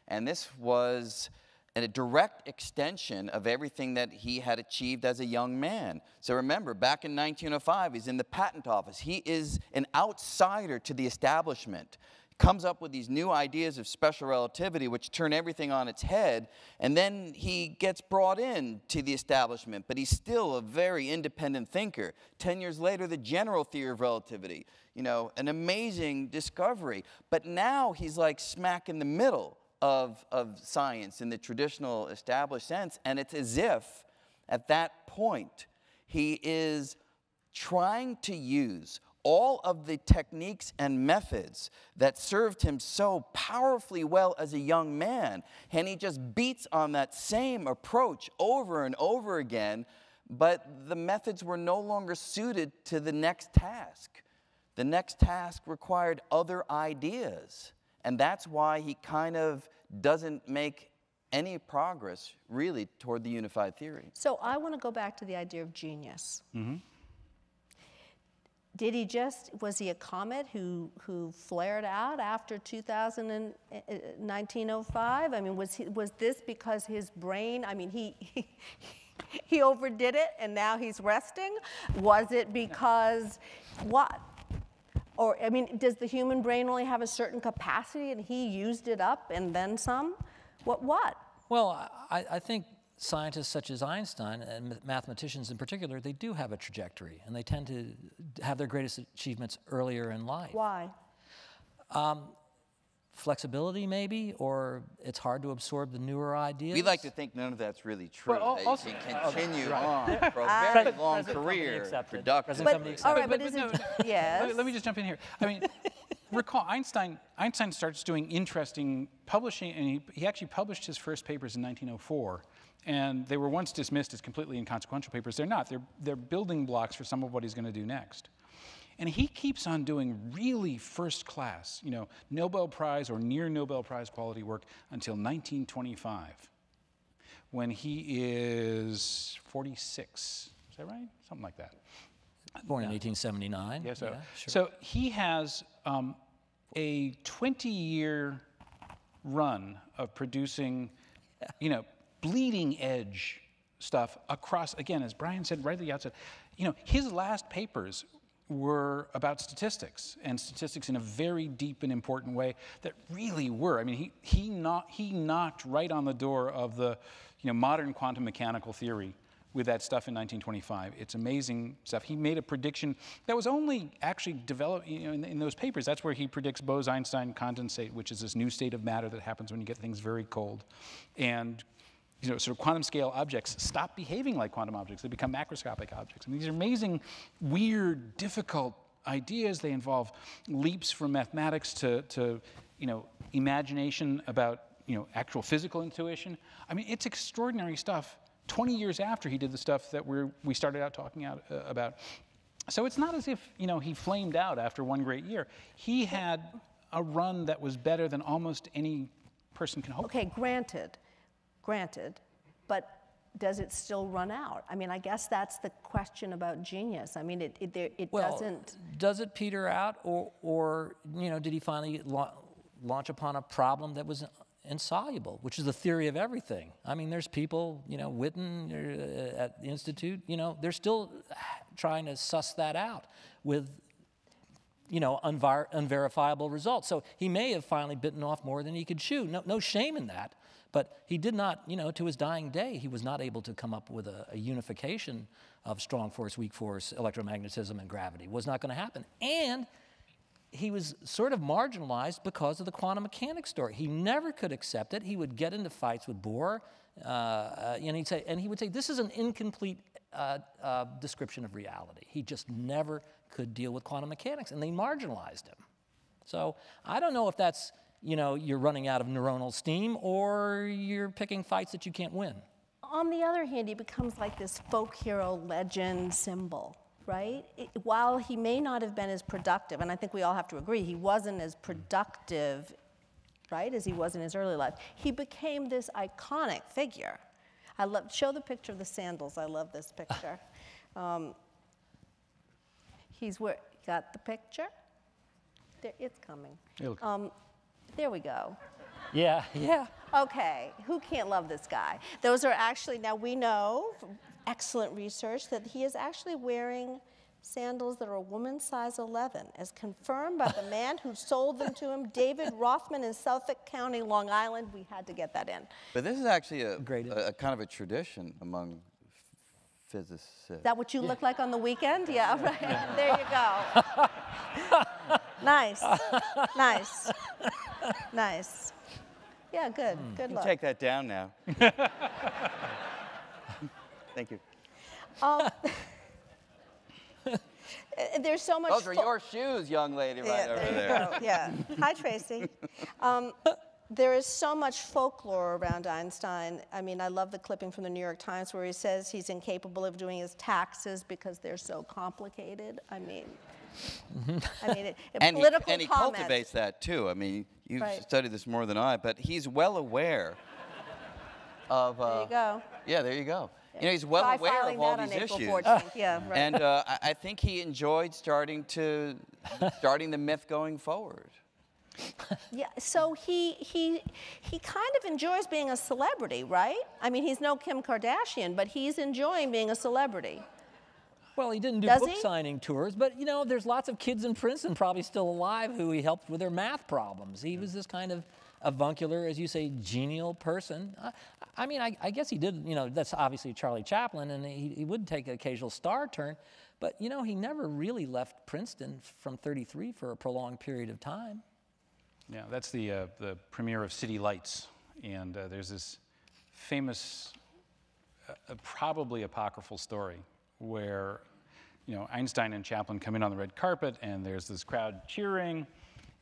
And this was a direct extension of everything that he had achieved as a young man. So remember, back in 1905, he's in the patent office. He is an outsider to the establishment. Comes up with these new ideas of special relativity, which turn everything on its head, and then he gets brought in to the establishment, but he's still a very independent thinker. Ten years later, the general theory of relativity, you know, an amazing discovery. But now he's like smack in the middle of, of science in the traditional established sense. And it's as if at that point he is trying to use all of the techniques and methods that served him so powerfully well as a young man. And he just beats on that same approach over and over again, but the methods were no longer suited to the next task. The next task required other ideas. And that's why he kind of doesn't make any progress really toward the unified theory. So I want to go back to the idea of genius. Mm-hmm. Did he just, was he a comet who, who flared out after 2000 and, uh, 1905? I mean, was, he, was this because his brain, I mean, he, he, he overdid it and now he's resting? Was it because what? Or, I mean, does the human brain only have a certain capacity and he used it up and then some? What, what? Well, I, I think scientists such as Einstein and mathematicians in particular, they do have a trajectory, and they tend to have their greatest achievements earlier in life. Why? Flexibility, maybe, or it's hard to absorb the newer ideas. We like to think none of that's really true. Well, al- that also- you can continue on for a Ah. very Present- long career, productive. Present But, all right, But- but, but no, yes? Let, let me just jump in here. I mean, recall Einstein. Einstein starts doing interesting publishing, and he, he actually published his first papers in 1904. And they were once dismissed as completely inconsequential papers. They're not. They're, they're building blocks for some of what he's going to do next. And he keeps on doing really first class, you know, Nobel Prize or near Nobel Prize quality work until 1925, when he is 46. Is that right? Something like that. Born in 1879. Yeah, so, sure. so he has um, a 20 year run of producing, you know, bleeding edge stuff across, again, as Brian said right at the outset, you know, his last papers were about statistics and statistics in a very deep and important way that really were. I mean, he, he, knocked, he knocked right on the door of the you know, modern quantum mechanical theory with that stuff in 1925. It's amazing stuff. He made a prediction that was only actually developed you know, in, in those papers. That's where he predicts Bose-Einstein condensate, which is this new state of matter that happens when you get things very cold. And you know, sort of quantum scale objects stop behaving like quantum objects. They become macroscopic objects. And these are amazing, weird, difficult ideas. They involve leaps from mathematics to, to you know, imagination about you know, actual physical intuition. I mean, it's extraordinary stuff 20 years after he did the stuff that we're, we started out talking out, uh, about. So it's not as if you know, he flamed out after one great year. He had a run that was better than almost any person can hope. Okay, granted, granted, but does it still run out? I mean, I guess that's the question about genius. I mean, it, it, there, it Well, doesn't. does it peter out, or, or you know, did he finally la- launch upon a problem that was insoluble, which is the theory of everything? I mean, there's people, you know, Witten uh, at the institute, you know, they're still trying to suss that out with, you know, unver- unverifiable results. So he may have finally bitten off more than he could chew. No, no shame in that. But he did not, you know, to his dying day, he was not able to come up with a, a unification of strong force, weak force, electromagnetism, and gravity. Was not going to happen. And he was sort of marginalized because of the quantum mechanics story. He never could accept it. He would get into fights with Bohr, uh, uh, and he'd say, and he would say, "This is an incomplete uh, uh, description of reality." He just never could deal with quantum mechanics, and they marginalized him. So I don't know if that's you know you're running out of neuronal steam or you're picking fights that you can't win. On the other hand, he becomes like this folk hero legend symbol, right? It, while he may not have been as productive, and I think we all have to agree, he wasn't as productive, right, as he was in his early life, he became this iconic figure. I love, show the picture of the sandals. I love this picture. Um, he's where, got the picture? There, it's coming. It'll come. Um, there we go. Yeah, yeah. Okay, who can't love this guy? Those are actually, now we know from excellent research that he is actually wearing sandals that are a woman's size 11, as confirmed by the man who sold them to him, David Rothman in Suffolk County, Long Island. We had to get that in. But this is actually a, Great. a, a kind of a tradition among f- physicists. Is that what you look like on the weekend? Yeah, right. there you go. nice, nice, nice. Yeah, good, good You look. take that down now. Thank you. Um, there's so much. Those are your shoes, young lady, right yeah, over there. there. Yeah. Hi, Tracy. Um, there is so much folklore around Einstein. I mean, I love the clipping from the New York Times where he says he's incapable of doing his taxes because they're so complicated. I mean, I mean, it, a And he, and he comment. cultivates that too. I mean, you've Right. studied this more than I, but he's well aware of. Uh, There you go. Yeah, there you go. You know, he's well Try aware of all these on April issues. 14th. Yeah, right. And uh, I, I think he enjoyed starting to starting the myth going forward. Yeah, so he he he kind of enjoys being a celebrity, right? I mean, he's no Kim Kardashian, but he's enjoying being a celebrity. Well, he didn't do Does book he? signing tours, but you know, there's lots of kids in Princeton probably still alive who he helped with their math problems. He was this kind of avuncular, as you say, genial person. I, I mean, I, I guess he did, you know, that's obviously Charlie Chaplin, and he, he would take an occasional star turn, but you know, he never really left Princeton from 33 for a prolonged period of time. Yeah, that's the, uh, the premiere of City Lights. And uh, there's this famous, uh, uh, probably apocryphal story where, you know, Einstein and Chaplin come in on the red carpet and there's this crowd cheering.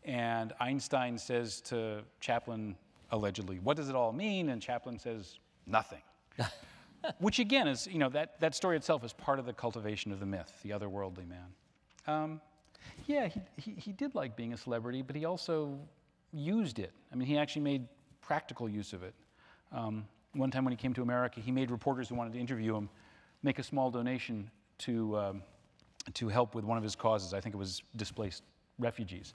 And Einstein says to Chaplin, allegedly, what does it all mean? And Chaplin says, nothing. Which again is, you know, that, that story itself is part of the cultivation of the myth, the otherworldly man. Um, yeah, he, he, he did like being a celebrity, but he also used it. I mean, he actually made practical use of it. Um, one time when he came to America, he made reporters who wanted to interview him make a small donation to, um, to help with one of his causes. I think it was displaced refugees.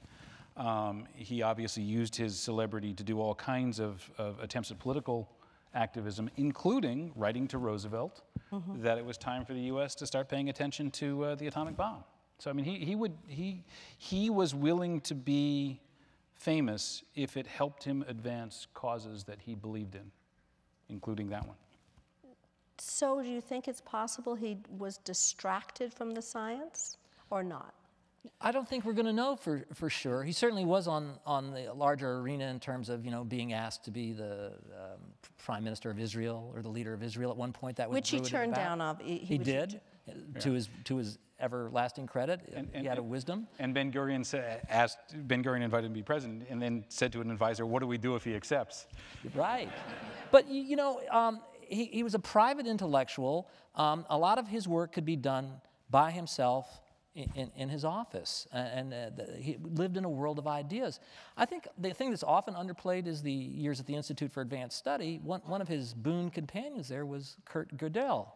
Um, he obviously used his celebrity to do all kinds of, of attempts at political activism, including writing to Roosevelt that it was time for the U.S. to start paying attention to uh, the atomic bomb. So I mean, he, he would he he was willing to be famous if it helped him advance causes that he believed in, including that one. So, do you think it's possible he was distracted from the science or not? I don't think we're going to know for, for sure. He certainly was on, on the larger arena in terms of you know being asked to be the um, prime minister of Israel or the leader of Israel at one point. That was Which he brewed in the turned back. down of- he- he He did, uh, to his to his everlasting credit. and he had a wisdom. And Ben Gurion sa- asked, Ben Gurion invited him to be president, and then said to an advisor, "What do we do if he accepts?" Right. But you know, um, he, he was a private intellectual. Um, a lot of his work could be done by himself in, in, in his office, and uh, the, he lived in a world of ideas. I think the thing that's often underplayed is the years at the Institute for Advanced Study. One, one of his boon companions there was Kurt Gödel,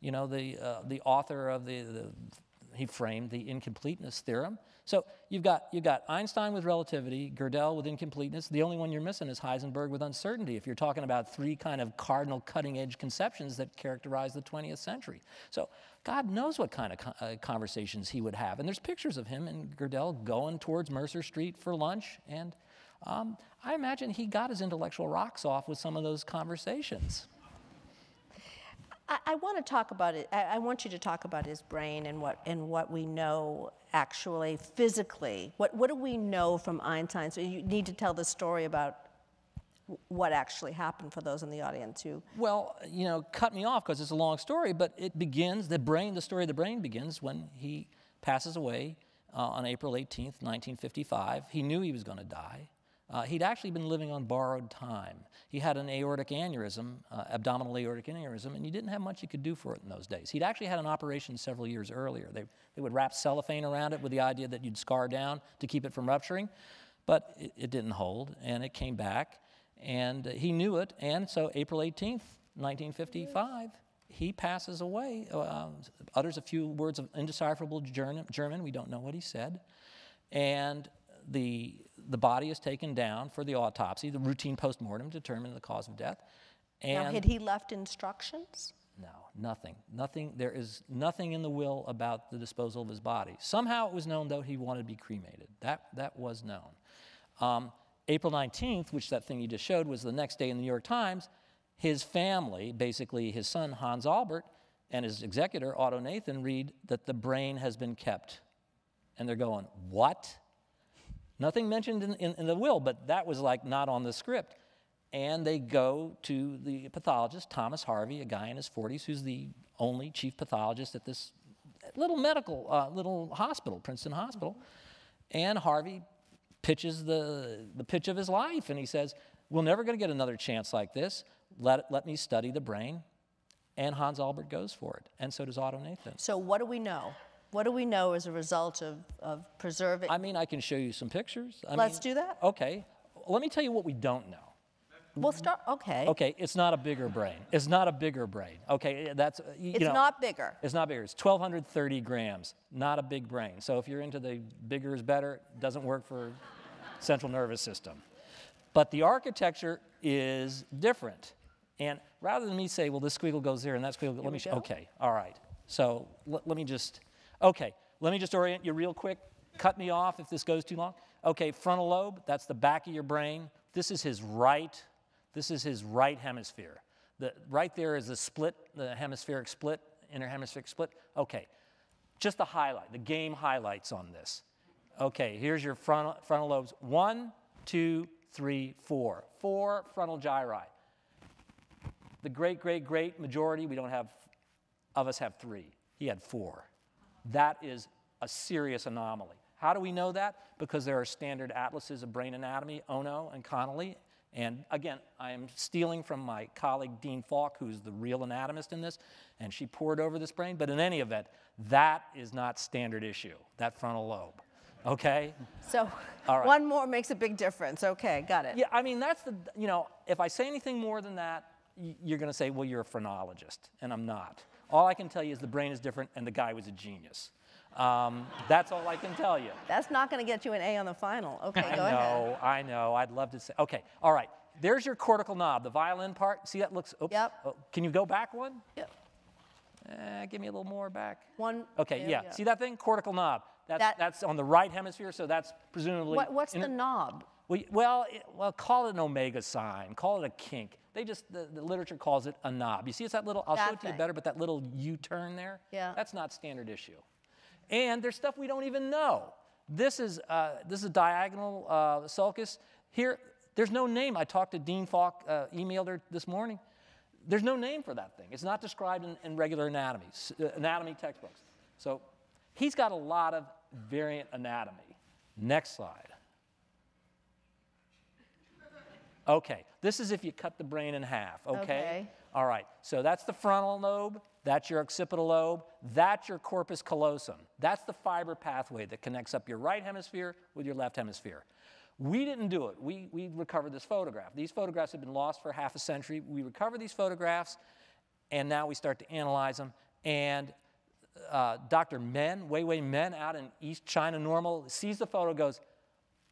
you know, the, uh, the author of the, the he framed the incompleteness theorem. So you've got, you've got Einstein with relativity, Gödel with incompleteness. The only one you're missing is Heisenberg with uncertainty, if you're talking about three kind of cardinal cutting edge conceptions that characterize the 20th century. So God knows what kind of uh, conversations he would have. And there's pictures of him and Gödel going towards Mercer Street for lunch. And um, I imagine he got his intellectual rocks off with some of those conversations. I, I want to talk about it. I, I want you to talk about his brain and what and what we know actually physically. What what do we know from Einstein? So you need to tell the story about what actually happened for those in the audience who. Well, you know, cut me off because it's a long story, but it begins, the brain, the story of the brain begins when he passes away uh, on April 18th, 1955. He knew he was going to die. Uh, he'd actually been living on borrowed time. He had an aortic aneurysm, uh, abdominal aortic aneurysm, and you didn't have much you could do for it in those days. He'd actually had an operation several years earlier. They, they would wrap cellophane around it with the idea that you'd scar down to keep it from rupturing, but it, it didn't hold, and it came back, and he knew it, and so April 18th, 1955, he passes away, uh, utters a few words of indecipherable German, German. We don't know what he said. And the, the body is taken down for the autopsy, the routine postmortem to determine the cause of death. And Now, had he left instructions? no, nothing. Nothing. There is nothing in the will about the disposal of his body. Somehow it was known, though, he wanted to be cremated. That, that was known. Um, April 19th, which that thing you just showed, was the next day in the New York Times. His family, basically his son Hans Albert and his executor Otto Nathan, read that the brain has been kept. And they're going, What? Nothing mentioned in, in, in the will, but that was like not on the script. And they go to the pathologist, Thomas Harvey, a guy in his 40s, who's the only chief pathologist at this little medical, uh, little hospital, Princeton Hospital. And Harvey pitches the, the pitch of his life, and he says, We're never going to get another chance like this. Let, let me study the brain. And Hans Albert goes for it, and so does Otto Nathan. So what do we know? What do we know as a result of, of preserving? I mean, I can show you some pictures. I Let's mean- do that. Okay. Let me tell you what we don't know. we'll start. Okay. Okay, it's not a bigger brain. It's not a bigger brain. Okay, that's you It's know, not bigger. It's not bigger. It's 1,230 grams. Not a big brain. So if you're into the bigger is better, it doesn't work for central nervous system. But the architecture is different. And rather than me say, well, this squiggle goes there and that squiggle, let me show. Okay, all right. So let me just. Okay, let me just orient you real quick. Cut me off if this goes too long. Okay, frontal lobe. That's the back of your brain. This is his right. This is his right hemisphere. The, right there is the split, the hemispheric split, inner hemispheric split. Okay, just the highlight, the game highlights on this. Okay, here's your frontal, frontal lobes. One, two, three, four. Four frontal gyri. The great, great, great majority, we don't have, of us have three. He had four. That is a serious anomaly. How do we know that? Because there are standard atlases of brain anatomy, Ono and Connolly. And again, I am stealing from my colleague Dean Falk, who's the real anatomist in this, and she poured over this brain. But in any event, that is not standard issue, that frontal lobe. Okay? So right. one more makes a big difference. Okay, got it. Yeah, I mean, that's the, you know, if I say anything more than that, you're going to say, well, you're a phrenologist, and I'm not. All I can tell you is the brain is different, and the guy was a genius. Um, that's all I can tell you. That's not going to get you an A on the final. Okay, I go ahead. know, I know. I'd love to say. Okay, all right. There's your cortical knob, the violin part. See that looks. Oops. Yep. Oh, can you go back one? Yep. Eh, give me a little more back. One. Okay, yeah. See that thing? Cortical knob. That's, That- that's on the right hemisphere, so that's presumably. What, what's the knob? Well, well, it, well, call it an omega sign. Call it a kink. They just the, the literature calls it a knob. You see, it's that little. I'll show That it to you better, but that little U-turn there. Yeah. That's not standard issue. And there's stuff we don't even know. This is uh, this is a diagonal uh, sulcus. Here, there's no name. I talked to Dean Falk, uh, emailed her this morning. There's no name for that thing. It's not described in, in regular anatomy, uh, anatomy textbooks. So He's got a lot of variant anatomy. Next slide. Okay, this is if you cut the brain in half, okay? Okay. All right, so that's the frontal lobe, that's your occipital lobe, that's your corpus callosum. That's the fiber pathway that connects up your right hemisphere with your left hemisphere. We didn't do it. We, we recovered this photograph. These photographs have been lost for half a century. We recovered these photographs, and now we start to analyze them. And uh, Dr. Men, Wei Wei Men out in East China Normal, sees the photo, goes,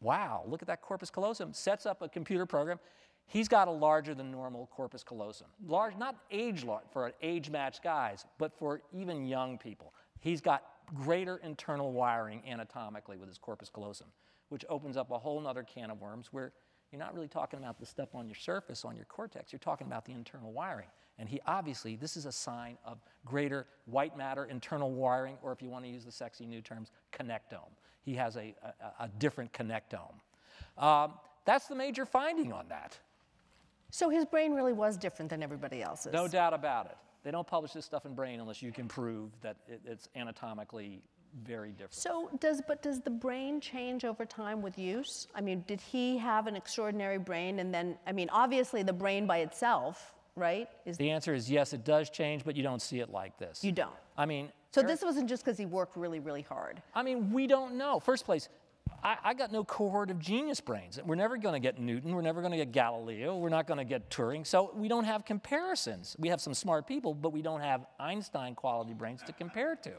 wow, look at that corpus callosum, sets up a computer program. He's got a larger than normal corpus callosum. Large, not age large for age matched guys, but for even young people. He's got greater internal wiring anatomically with his corpus callosum, which opens up a whole other can of worms where you're not really talking about the stuff on your surface, on your cortex, you're talking about the internal wiring. And he obviously, this is a sign of greater white matter internal wiring, or if you want to use the sexy new terms, connectome. He has a, a, a different connectome. Um, that's the major finding on that. So his brain really was different than everybody else's. No doubt about it. They don't publish this stuff in Brain unless you can prove that it, it's anatomically very different. So does but does the brain change over time with use? I mean, did he have an extraordinary brain and then I mean, obviously the brain by itself, right? Is the answer is yes, it does change, but you don't see it like this. you don't. I mean, So this wasn't just because he worked really, really hard. I mean, we don't know. First place, I, I got no cohort of genius brains. We're never going to get Newton. We're never going to get Galileo. We're not going to get Turing. So we don't have comparisons. We have some smart people, but we don't have Einstein quality brains to compare to.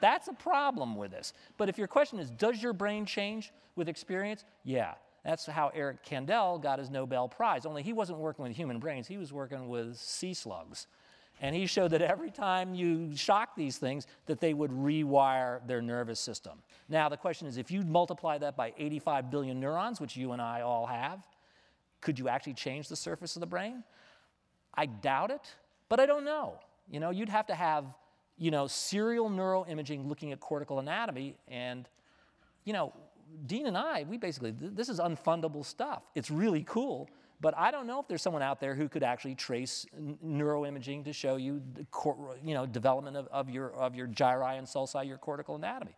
That's a problem with this. But if your question is, does your brain change with experience? Yeah. That's how Eric Kandel got his Nobel Prize. Only he wasn't working with human brains, he was working with sea slugs. And he showed that every time you shock these things, that they would rewire their nervous system. Now, the question is if you multiply that by 85 billion neurons, which you and I all have, could you actually change the surface of the brain? I doubt it, but I don't know. You know, you'd have to have, you know, serial neuroimaging looking at cortical anatomy and, you know, Dean and I, we basically, th- this is unfundable stuff. It's really cool, but I don't know if there's someone out there who could actually trace neuroimaging to show you, the you know, development of, of, your, of your gyri and sulci, your cortical anatomy.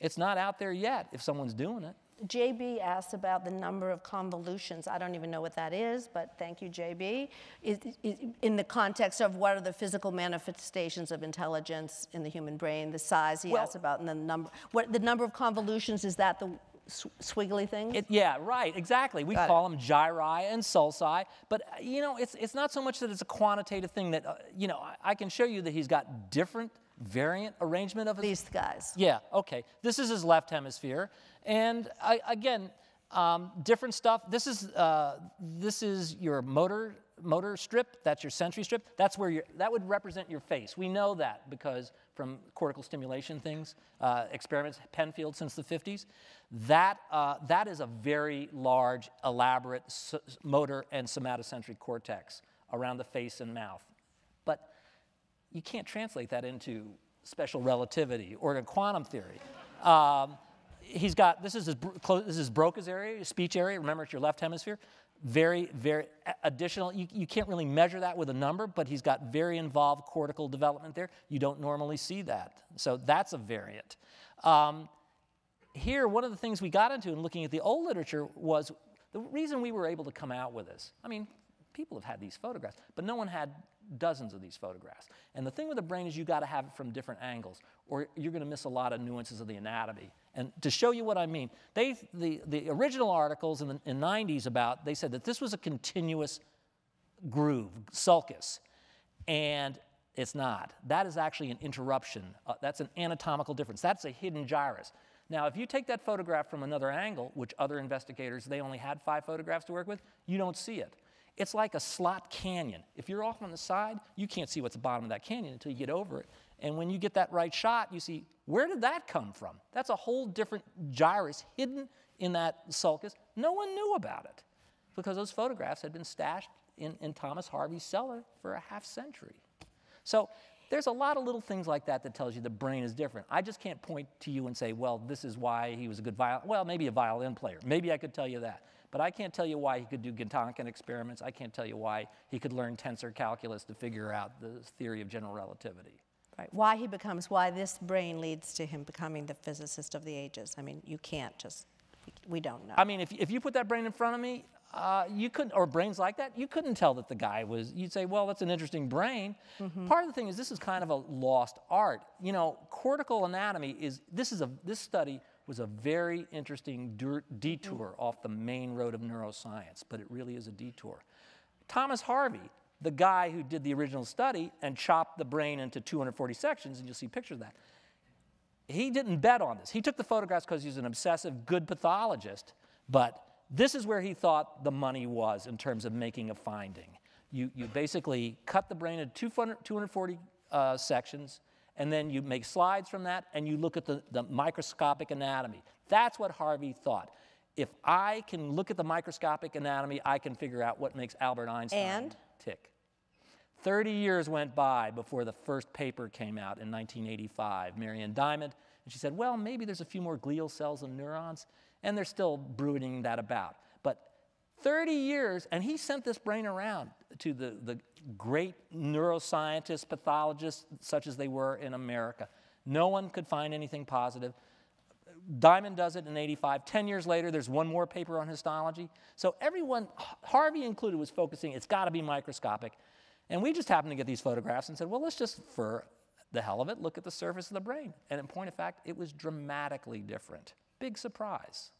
It's not out there yet if someone's doing it. JB asked about the number of convolutions. I don't even know what that is, but thank you, JB. Is, is, in the context of what are the physical manifestations of intelligence in the human brain, the size he Well- asked about, and the number. What the number of convolutions is that the swiggly thing? It, yeah, right, exactly. We Got call them gyri and sulci, but uh, you know, it's, it's not so much that it's a quantitative thing that, uh, you know, I, I can show you that he's got different variant arrangement of his These guys. Yeah, okay. This is his left hemisphere. And I, again, um, different stuff. This is, uh, this is your motor, motor strip. That's your sensory strip. That's where that would represent your face. We know that because from cortical stimulation things, uh, experiments, Penfield since the 50s. That, uh, that is a very large, elaborate motor and somatosensory cortex around the face and mouth. But you can't translate that into special relativity or to quantum theory. Um, he's got this is his this is Broca's area, speech area. Remember, it's your left hemisphere. Very, very additional. You, you can't really measure that with a number, but he's got very involved cortical development there. You don't normally see that, so that's a variant. Um, here, one of the things we got into in looking at the old literature was the reason we were able to come out with this. I mean, people have had these photographs, but no one had dozens of these photographs. And the thing with the brain is you got to have it from different angles, or you're going to miss a lot of nuances of the anatomy. And to show you what I mean, they, the, the original articles in the in 90s about, they said that this was a continuous groove, sulcus. And it's not. That is actually an interruption. Uh, that's an anatomical difference. That's a hidden gyrus. Now, if you take that photograph from another angle, which other investigators, they only had five photographs to work with, you don't see it. It's like a slot canyon. If you're off on the side, you can't see what's the bottom of that canyon until you get over it. And when you get that right shot, you see, where did that come from? That's a whole different gyrus hidden in that sulcus. No one knew about it because those photographs had been stashed in, in Thomas Harvey's cellar for a half century. So there's a lot of little things like that that tells you the brain is different. I just can't point to you and say, well, this is why he was a good violin. Well, maybe a violin player. Maybe I could tell you that. But I can't tell you why he could do Gedanken experiments. I can't tell you why he could learn tensor calculus to figure out the theory of general relativity. Right. Why he becomes, why this brain leads to him becoming the physicist of the ages. I mean, you can't just, we don't know. I mean, if, if you put that brain in front of me, uh, you couldn't, or brains like that, you couldn't tell that the guy was, you'd say, well, that's an interesting brain. Part of the thing is this is kind of a lost art. You know, cortical anatomy is, this is a, this study was a very interesting detour off the main road of neuroscience, but it really is a detour. Thomas Harvey, the guy who did the original study and chopped the brain into 240 sections, and you'll see pictures of that, he didn't bet on this. He took the photographs because he's an obsessive, good pathologist, but this is where he thought the money was in terms of making a finding. You, you basically cut the brain into 200, 240 uh, sections, and then you make slides from that, and you look at the, the microscopic anatomy. That's what Harvey thought. If I can look at the microscopic anatomy, I can figure out what makes Albert Einstein And? Tick. 30 years went by before the first paper came out in 1985, Marian Diamond, and she said, well, maybe there's a few more glial cells and neurons, and they're still brooding that about. But 30 years, and he sent this brain around to the, the great neuroscientists, pathologists, such as they were in America. No one could find anything positive. Diamond does it in 85. 10 years later, there's one more paper on histology. So everyone, Harvey included, was focusing, it's got to be microscopic. And we just happened to get these photographs and said, well, let's just, for the hell of it, look at the surface of the brain. And in point of fact, it was dramatically different. Big surprise.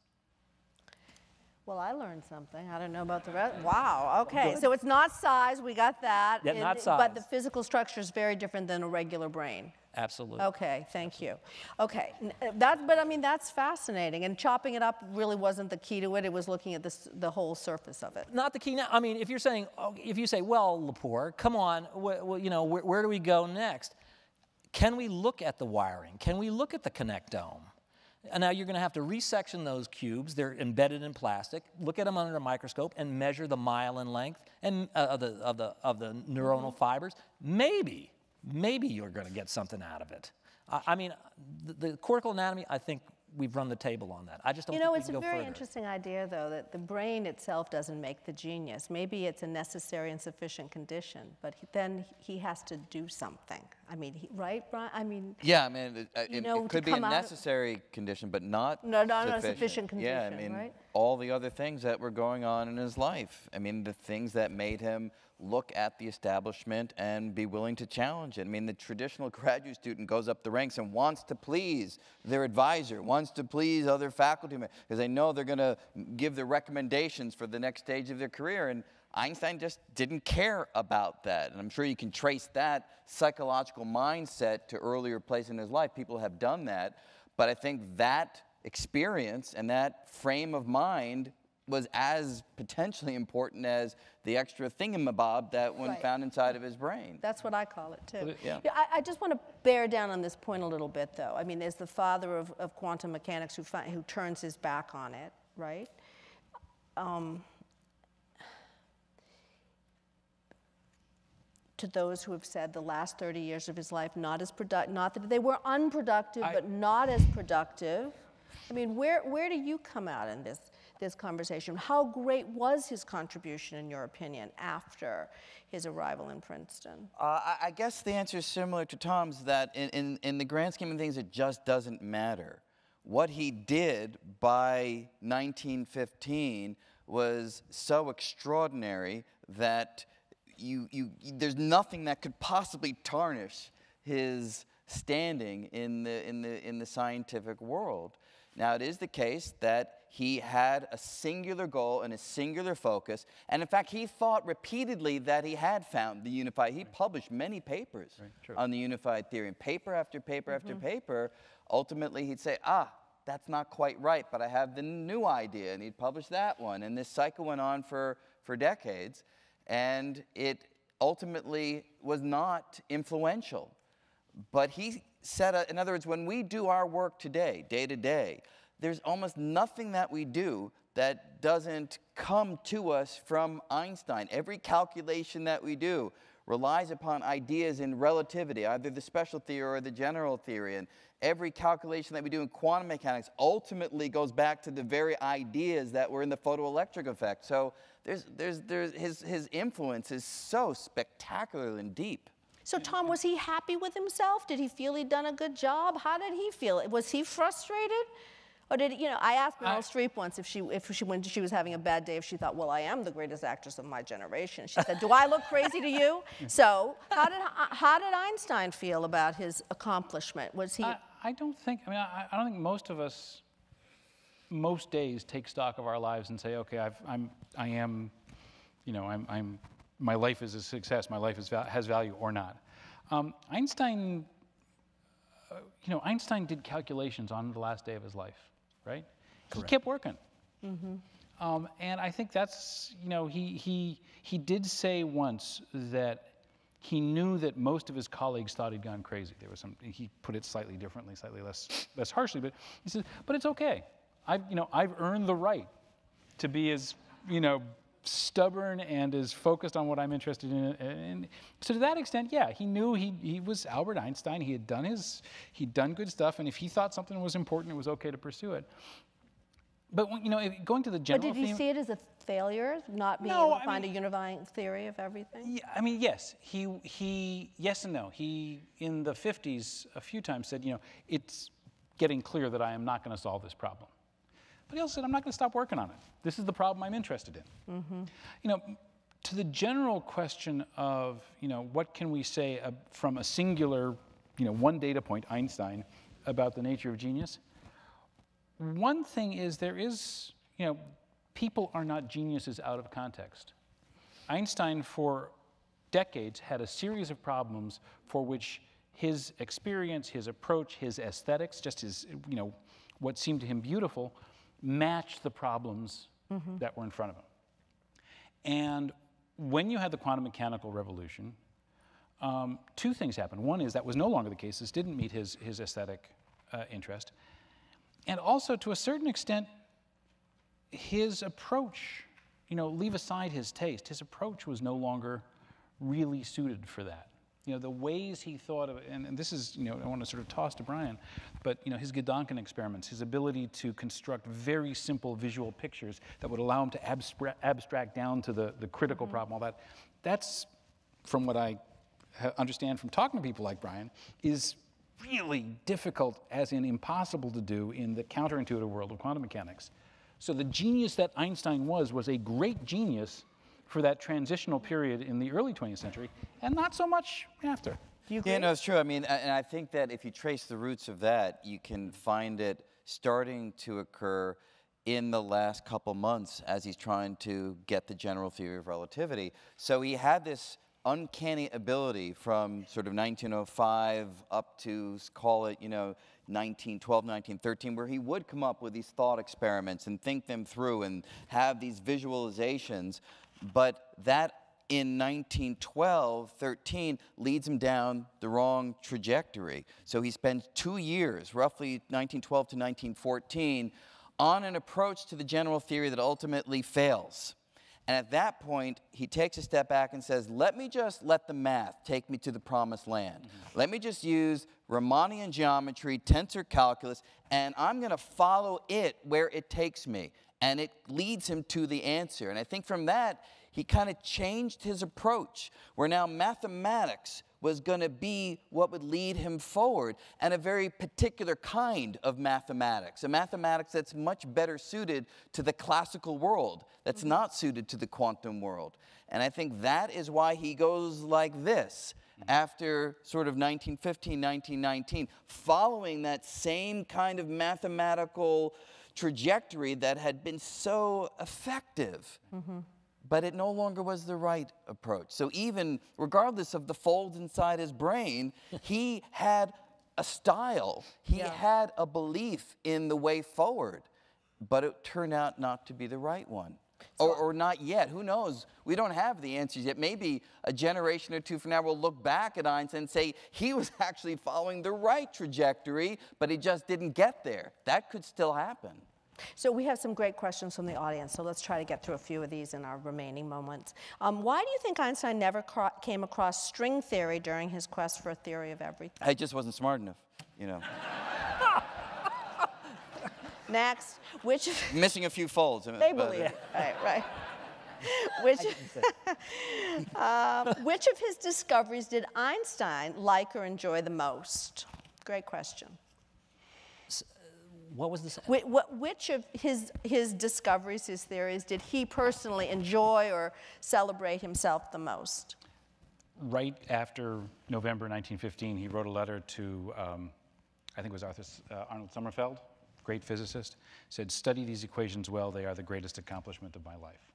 Well, I learned something. I don't know about the rest. Wow. Okay. So it's not size. We got that. Yeah, not size. But the physical structure is very different than a regular brain. Absolutely. Okay. Thank you. Okay. uh, That, but I mean, that's fascinating. And chopping it up really wasn't the key to it. It was looking at this, the whole surface of it. Not the key now. I mean, if you're saying, oh, if you say, well, Lepore, come on, wh- you know, where, where do we go next? Can we look at the wiring? Can we look at the connectome? And now you're going to have to resection those cubes. They're embedded in plastic. Look at them under a microscope and measure the myelin length and uh, of the of the of the neuronal fibers. Maybe, maybe you're going to get something out of it. I, I mean, the, the cortical anatomy. I think we've run the table on that. I just don't You know, it's a very further. interesting idea, though, that the brain itself doesn't make the genius. Maybe it's a necessary and sufficient condition, but he, then he has to do something. I mean, he, right, Brian? I mean, Yeah, I mean, it, uh, You it, know, it could be a necessary condition, but not No, no, not a sufficient. condition. Yeah, I mean, right? all the other things that were going on in his life. I mean, the things that made him look at the establishment and be willing to challenge it. I mean, the traditional graduate student goes up the ranks and wants to please their advisor, wants to please other faculty members, because they know they're going to give the recommendations for the next stage of their career. And Einstein just didn't care about that. And I'm sure you can trace that psychological mindset to earlier places in his life. People have done that. But I think that experience and that frame of mind was as potentially important as the extra thingamabob that one Right. found inside of his brain. That's what I call it too. Yeah. I, I just want to bear down on this point a little bit, though. I mean, as the father of, of quantum mechanics who, who turns his back on it, right? Um, to those who have said the last 30 years of his life not as productive, not that they were unproductive, I- but not as productive. I mean, where, where do you come out in this, this conversation? How great was his contribution, in your opinion, after his arrival in Princeton? Uh, I, I guess the answer is similar to Tom's that in, in, in the grand scheme of things, it just doesn't matter. What he did by 1915 was so extraordinary that you, you, there's nothing that could possibly tarnish his standing in the, in, the, in the scientific world. Now, it is the case that he had a singular goal and a singular focus. And in fact, he thought repeatedly that he had found the unified. He published many papers on the unified theory. And paper after paper after paper, ultimately he'd say, ah, that's not quite right, but I have the new idea. And he'd publish that one. And this cycle went on for, for decades. And it ultimately was not influential. But he said, uh, in other words, when we do our work today, day to day, there's almost nothing that we do that doesn't come to us from Einstein. Every calculation that we do relies upon ideas in relativity, either the special theory or the general theory. And every calculation that we do in quantum mechanics ultimately goes back to the very ideas that were in the photoelectric effect. So there's, there's, there's, his, his influence is so spectacular and deep. So, Tom, was he happy with himself? Did he feel he'd done a good job? How did he feel? Was he frustrated? Or did you know? I asked Meryl I- Streep once if she, if she, when she was having a bad day, if she thought, "Well, I am the greatest actress of my generation." She said, "Do I look crazy to you?" So, how did how did Einstein feel about his accomplishment? Was he? I, I don't think, I mean, I, I don't think most of us, most days, take stock of our lives and say, okay, I've, I'm, I am, you know, I'm, I'm, my life is a success, my life is, has value or not. Um, Einstein, uh, you know, Einstein did calculations on the last day of his life, right? Correct. He kept working. Um, and I think that's, you know, he, he, he did say once that he knew that most of his colleagues thought he'd gone crazy. There was some, he put it slightly differently, slightly less, less harshly, but he says, but it's okay. I've, you know, I've earned the right to be as, you know, stubborn and as focused on what I'm interested in. And so to that extent, yeah, he knew he, he was Albert Einstein. He had done his, he'd done good stuff. And if he thought something was important, it was okay to pursue it. But when- you know, going to the general. but did you theme, see it as a failure, not being No, able to I find mean- a unifying theory of everything? Yeah, I mean, yes, he he yes and no. He in the 50s a few times said, you know, it's getting clear that I am not going to solve this problem. But he also said, I'm not going to stop working on it. This is the problem I'm interested in. You know, to the general question of, you know, what can we say uh, from a singular, you know, one data point, Einstein, about the nature of genius? One thing is there is, you know, people are not geniuses out of context. Einstein, for decades, had a series of problems for which his experience, his approach, his aesthetics, just his, you know, what seemed to him beautiful, matched the problems that were in front of him. And when you had the quantum mechanical revolution, um, two things happened. One is that was no longer the case. This didn't meet his, his aesthetic uh, interest. And also, to a certain extent, his approach, you know, leave aside his taste, his approach was no longer really suited for that. You know, the ways he thought of and, and this is, you know, I want to sort of toss to Brian, but, you know, his Gedanken experiments, his ability to construct very simple visual pictures that would allow him to abstra- abstract down to the, the critical mm-hmm. problem, all that, that's, from what I understand from talking to people like Brian, is really difficult, as in impossible to do in the counterintuitive world of quantum mechanics. So the genius that Einstein was was a great genius for that transitional period in the early 20th century, and not so much after. Do you agree? Yeah, no, it's true. I mean, and I think that if you trace the roots of that, you can find it starting to occur in the last couple months as he's trying to get the general theory of relativity. So he had this uncanny ability from sort of 1905 up to call it, you know, 1912, 1913, where he would come up with these thought experiments and think them through and have these visualizations. But that in 1912, 13, leads him down the wrong trajectory. So he spends two years, roughly 1912 to 1914, on an approach to the general theory that ultimately fails. And at that point, he takes a step back and says, Let me just let the math take me to the promised land. Mm-hmm. Let me just use Riemannian geometry, tensor calculus, and I'm going to follow it where it takes me. And it leads him to the answer. And I think from that, he kind of changed his approach, where now mathematics was going to be what would lead him forward, and a very particular kind of mathematics, a mathematics that's much better suited to the classical world, that's mm-hmm. not suited to the quantum world. And I think that is why he goes like this after sort of 1915, 1919, following that same kind of mathematical trajectory that had been so effective mm-hmm. but it no longer was the right approach. So, even regardless of the folds inside his brain, he had a style, he Yeah. had a belief in the way forward, but it turned out not to be the right one. Or, or not yet. Who knows? We don't have the answers yet. Maybe a generation or two from now we'll look back at Einstein and say he was actually following the right trajectory, but he just didn't get there. That could still happen. So we have some great questions from the audience, so let's try to get through a few of these in our remaining moments. Um, why do you think Einstein never came across string theory during his quest for a theory of everything? I just wasn't smart enough, you know. Next, which Missing a few folds. I they but- believe, right, right. which, um, which of his discoveries did Einstein like or enjoy the most? Great question. What was this? Wh- what- Which of his, his discoveries, his theories, did he personally enjoy or celebrate himself the most? Right after November 1915, he wrote a letter to, um, I think it was Arthur, uh, Arnold Sommerfeld, great physicist, said, study these equations well, they are the greatest accomplishment of my life.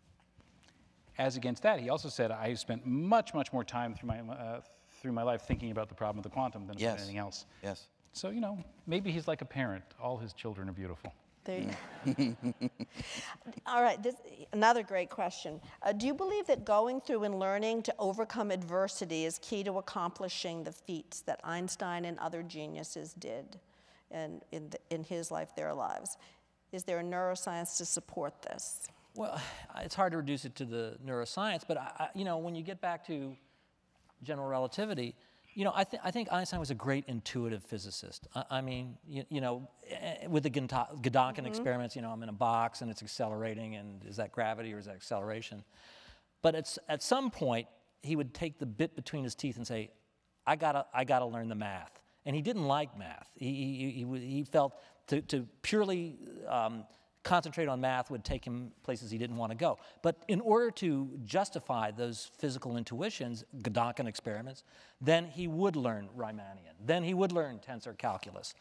As against that, he also said, I have spent much, much more time through my, uh, through my life thinking about the problem of the quantum than Yes. anything else. Yes. So, you know, maybe he's like a parent. All his children are beautiful. There you go. All right, this, another great question. Uh, do you believe that going through and learning to overcome adversity is key to accomplishing the feats that Einstein and other geniuses did in, in, the, in his life, their lives? Is there a neuroscience to support this? Well, it's hard to reduce it to the neuroscience, but I, you know, when you get back to general relativity, you know, I, th- I think Einstein was a great intuitive physicist. I, I mean, you, you know, eh, with the Gedanken Gedanken experiments, you know, I'm in a box and it's accelerating, and is that gravity or is that acceleration? But it's, at some point, he would take the bit between his teeth and say, I gotta, I gotta learn the math. And he didn't like math. He, he, he, felt to, to purely um, concentrate on math would take him places he didn't want to go. But in order to justify those physical intuitions, Gedanken experiments, then he would learn Riemannian. Then he would learn tensor calculus.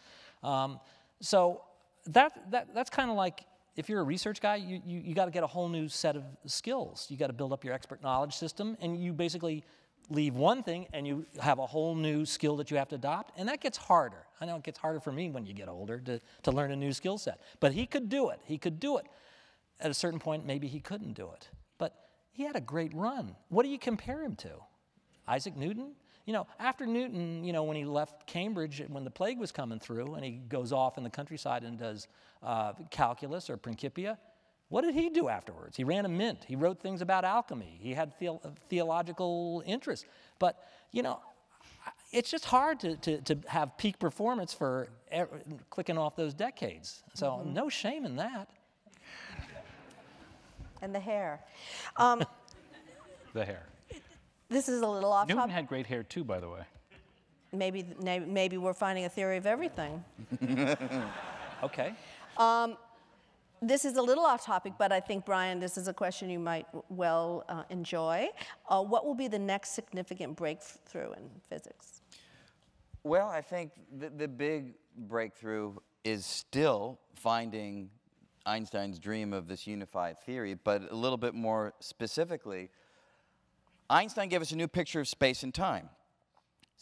Um, so that, that, that's kind of like if you're a research guy, you, you, you got to get a whole new set of skills. You got to build up your expert knowledge system, and you basically leave one thing and you have a whole new skill that you have to adopt, and that gets harder. I know it gets harder for me when you get older to, to learn a new skill set. But he could do it. He could do it. At a certain point, maybe he couldn't do it. But he had a great run. What do you compare him to? Isaac Newton? You know, after Newton, you know, when he left Cambridge when the plague was coming through and he goes off in the countryside and does uh, calculus or Principia, what did he do afterwards? He ran a mint. He wrote things about alchemy. He had theo- theological interest. But, you know, it's just hard to, to, to have peak performance for e- clicking off those decades. So, no shame in that. And the hair. Um, The hair. this is a little off Newton topic. had great hair too, by the way. Maybe, maybe we're finding a theory of everything. Okay. This is a little off topic, but I think, Brian, this is a question you might well uh, enjoy. Uh, what will be the next significant breakthrough in physics? Well, I think the, the big breakthrough is still finding Einstein's dream of this unified theory, but a little bit more specifically, Einstein gave us a new picture of space and time.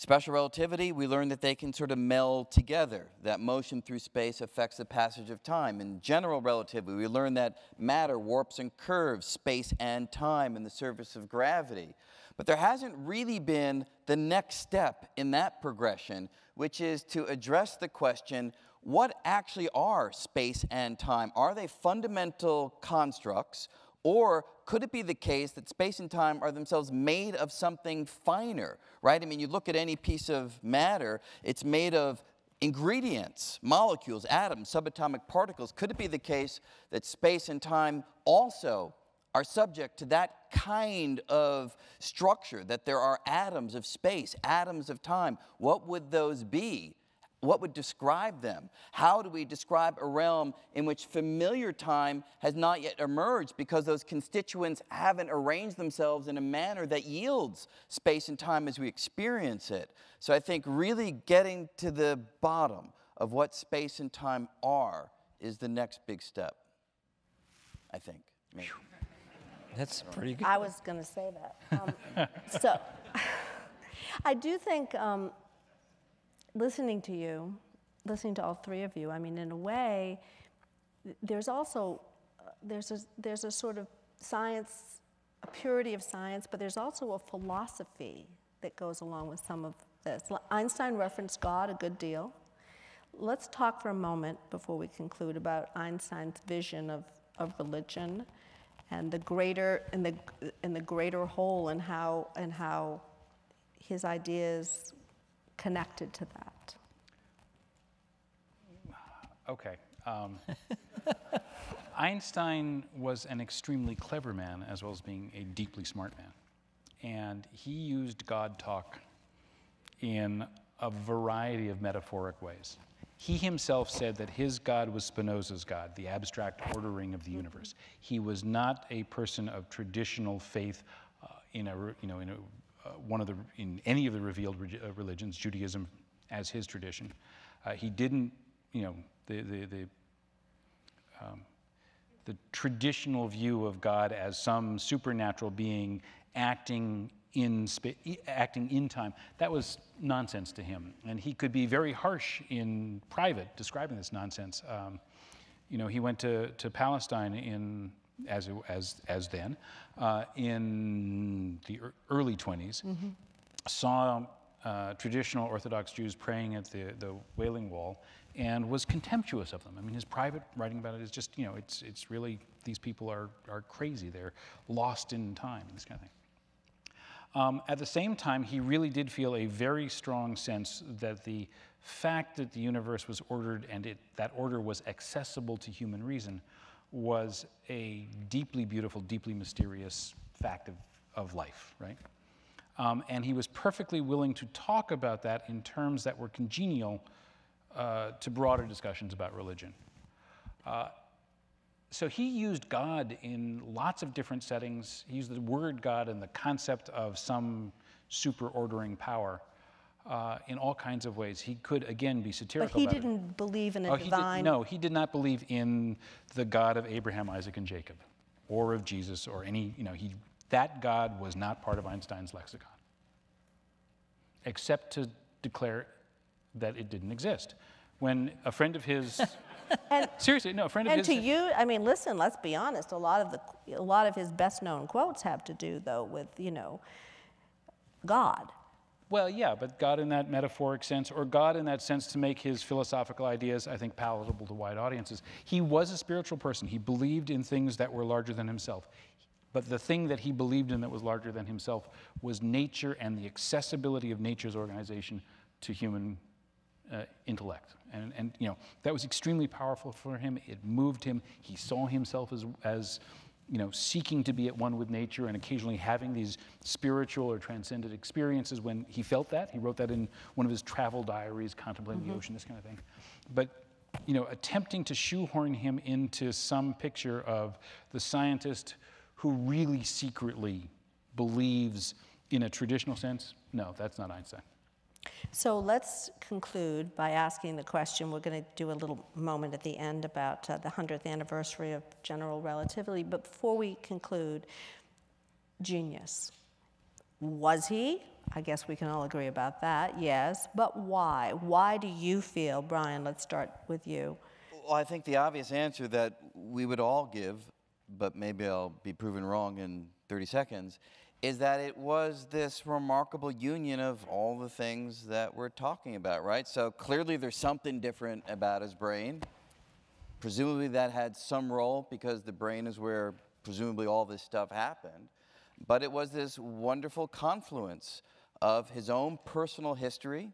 Special relativity, we learned that they can sort of meld together, that motion through space affects the passage of time. In general relativity, we learned that matter warps and curves space and time in the surface of gravity. But there hasn't really been the next step in that progression, which is to address the question what actually are space and time? Are they fundamental constructs? Or could it be the case that space and time are themselves made of something finer, right? I mean, you look at any piece of matter, it's made of ingredients, molecules, atoms, subatomic particles. Could it be the case that space and time also are subject to that kind of structure, that there are atoms of space, atoms of time? What would those be? What would describe them? How do we describe a realm in which familiar time has not yet emerged because those constituents haven't arranged themselves in a manner that yields space and time as we experience it? So I think really getting to the bottom of what space and time are is the next big step. I think, maybe. That's pretty good. I was going to say that. Um, so, I do think um, listening to you, listening to all three of you, I mean, in a way, there's also there's a, there's a sort of science, a purity of science, but there's also a philosophy that goes along with some of this. Einstein referenced God a good deal. Let's talk for a moment before we conclude about Einstein's vision of, of religion and the greater and the and the greater whole and how and how his ideas connected to that. Okay. Um, Einstein was an extremely clever man as well as being a deeply smart man. And he used God talk in a variety of metaphoric ways. He himself said that his God was Spinoza's God, the abstract ordering of the universe. He was not a person of traditional faith uh, in a, you know, in a, one of the, in any of the revealed re- uh, religions, Judaism as his tradition. Uh, he didn't, you know, the, the, the um, the traditional view of God as some supernatural being acting in, acting in time, that was nonsense to him. And he could be very harsh in private describing this nonsense. Um, you know, he went to, to Palestine in, as, as, as then, uh, in the early 20s, mm-hmm. saw uh, traditional Orthodox Jews praying at the, the Wailing Wall and was contemptuous of them. I mean, his private writing about it is just, you know, it's, it's really, these people are, are crazy. They're lost in time, this kind of thing. Um, at the same time, he really did feel a very strong sense that the fact that the universe was ordered and it, that order was accessible to human reason was a deeply beautiful, deeply mysterious fact of, of life, right? Um, and he was perfectly willing to talk about that in terms that were congenial uh, to broader discussions about religion. Uh, so he used God in lots of different settings. He used the word God and the concept of some super ordering power uh, in all kinds of ways. He could, again, be satirical. But he didn't it. believe in a oh, divine. He did, no, he did not believe in the God of Abraham, Isaac, and Jacob, or of Jesus, or any, you know, he, that God was not part of Einstein's lexicon, except to declare that it didn't exist. When a friend of his, and, seriously, no, a friend of and his. And to you, I mean, listen, let's be honest. A lot of the, a lot of his best-known quotes have to do, though, with you know, God. Well, yeah, but God in that metaphoric sense, or God in that sense to make his philosophical ideas, I think, palatable to wide audiences. He was a spiritual person. He believed in things that were larger than himself. But the thing that he believed in that was larger than himself was nature and the accessibility of nature's organization to human uh, intellect. And, and, you know, that was extremely powerful for him. It moved him. He saw himself as, as, you know, seeking to be at one with nature and occasionally having these spiritual or transcendent experiences when he felt that. He wrote that in one of his travel diaries, contemplating mm-hmm. the ocean, this kind of thing. But, you know, attempting to shoehorn him into some picture of the scientist who really secretly believes in a traditional sense, no, that's not Einstein. So let's conclude by asking the question. We're going to do a little moment at the end about uh, the 100th anniversary of general relativity. But before we conclude, genius. Was he? I guess we can all agree about that, yes. But why? Why do you feel, Brian, let's start with you? Well, I think the obvious answer that we would all give, but maybe I'll be proven wrong in 30 seconds, is that it was this remarkable union of all the things that we're talking about, right? So clearly there's something different about his brain. Presumably that had some role because the brain is where presumably all this stuff happened. But it was this wonderful confluence of his own personal history,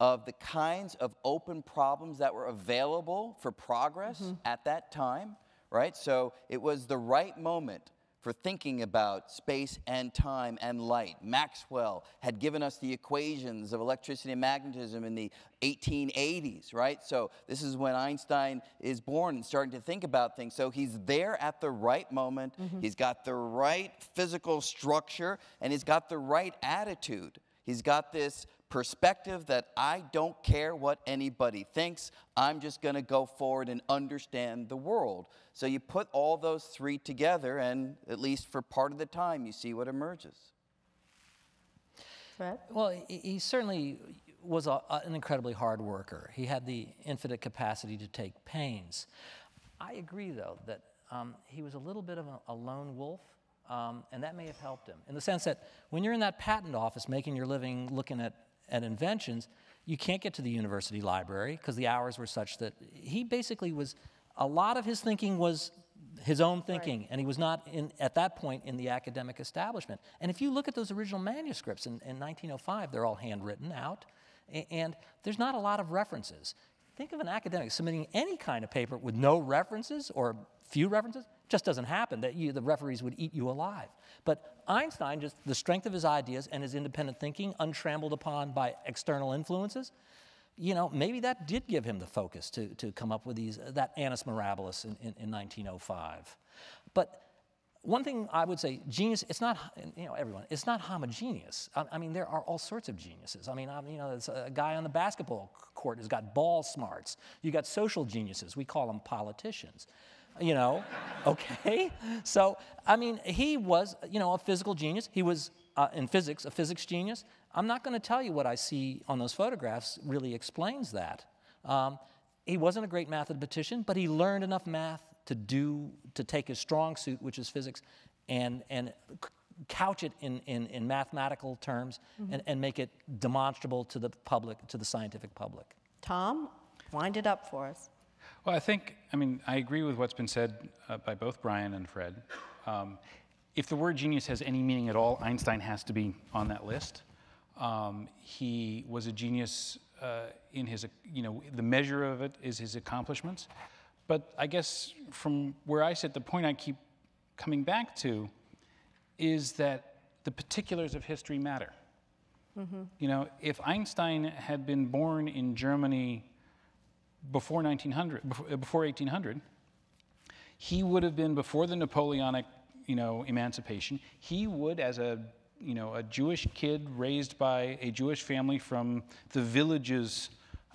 of the kinds of open problems that were available for progress mm-hmm. at that time, right? So it was the right moment for thinking about space and time and light. Maxwell had given us the equations of electricity and magnetism in the 1880s, right? So this is when Einstein is born and starting to think about things. So he's there at the right moment. Mm-hmm. He's got the right physical structure and he's got the right attitude. He's got this perspective that I don't care what anybody thinks. I'm just going to go forward and understand the world. So you put all those three together, and at least for part of the time, you see what emerges. Fred? Well, he certainly was a, an incredibly hard worker. He had the infinite capacity to take pains. I agree, though, that um, he was a little bit of a, a lone wolf. Um, and that may have helped him in the sense that when you're in that patent office making your living looking at at inventions, you can't get to the university library because the hours were such that he basically was, a lot of his thinking was his own thinking, right. and he was not in, at that point in the academic establishment. And if you look at those original manuscripts in, in 1905, they're all handwritten out, and, and there's not a lot of references. think of an academic submitting any kind of paper with no references or few references. Just doesn't happen that you, the referees would eat you alive. But Einstein, just the strength of his ideas and his independent thinking, untrammeled upon by external influences, you know, maybe that did give him the focus to, to come up with these, uh, that annus mirabilis in, in, in 1905. But one thing I would say, genius, it's not, you know, everyone, it's not homogeneous. I, I mean, there are all sorts of geniuses. I mean, I, you know, there's a guy on the basketball court who's got ball smarts. You got social geniuses. We call them politicians. You know, okay? So, I mean, he was, you know, a physical genius. He was, uh, in physics, a physics genius. I'm not going to tell you what I see on those photographs really explains that. Um, he wasn't a great mathematician, but he learned enough math to do to take his strong suit, which is physics, and and couch it in, in, in mathematical terms mm-hmm. and, and make it demonstrable to the public, to the scientific public. Tom, wind it up for us. Well, I think, I mean, I agree with what's been said uh, by both Brian and Fred. Um, if the word genius has any meaning at all, Einstein has to be on that list. Um, he was a genius uh, in his, you know, the measure of it is his accomplishments. But I guess from where I sit, the point I keep coming back to is that the particulars of history matter. Mm-hmm. You know, if Einstein had been born in Germany before 1900, before 1800, he would have been before the Napoleonic, you know, emancipation. He would, as a you know, a Jewish kid raised by a Jewish family from the villages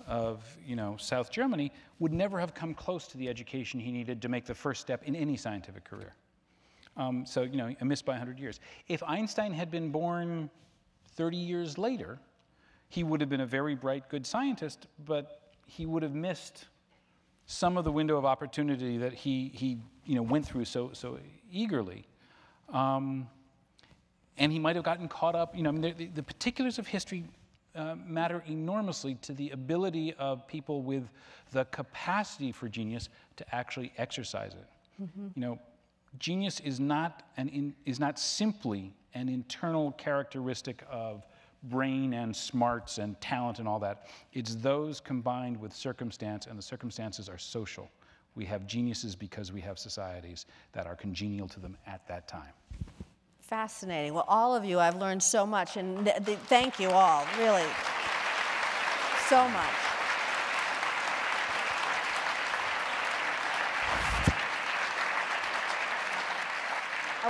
of you know, South Germany would never have come close to the education he needed to make the first step in any scientific career. Um, so, you know, a miss by 100 years. If Einstein had been born 30 years later, he would have been a very bright, good scientist, but he would have missed some of the window of opportunity that he, he you know, went through so, so eagerly. Um, and he might have gotten caught up, you know, I mean, the, the particulars of history uh, matter enormously to the ability of people with the capacity for genius to actually exercise it. Mm-hmm. You know, genius is not, an in, is not simply an internal characteristic of brain and smarts and talent and all that. It's those combined with circumstance, and the circumstances are social. We have geniuses because we have societies that are congenial to them at that time. Fascinating. Well, all of you, I've learned so much, and th- th- thank you all, really, so much.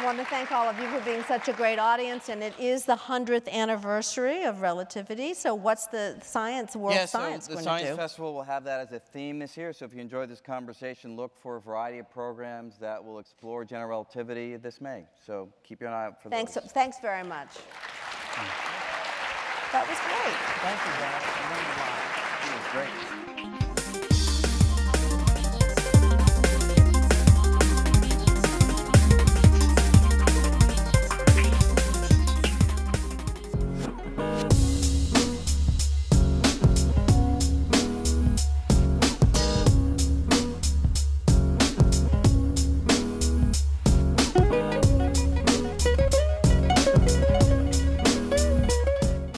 Want to thank all of you for being such a great audience, and it is the 100th anniversary of relativity. So, what's the science, world yeah, science so the Science do? Festival will have that as a theme this year. So, if you enjoyed this conversation, look for a variety of programs that will explore general relativity this May. So, keep your eye out for thanks, those. Thanks very much. That was great. Thank you, Brad. It was great.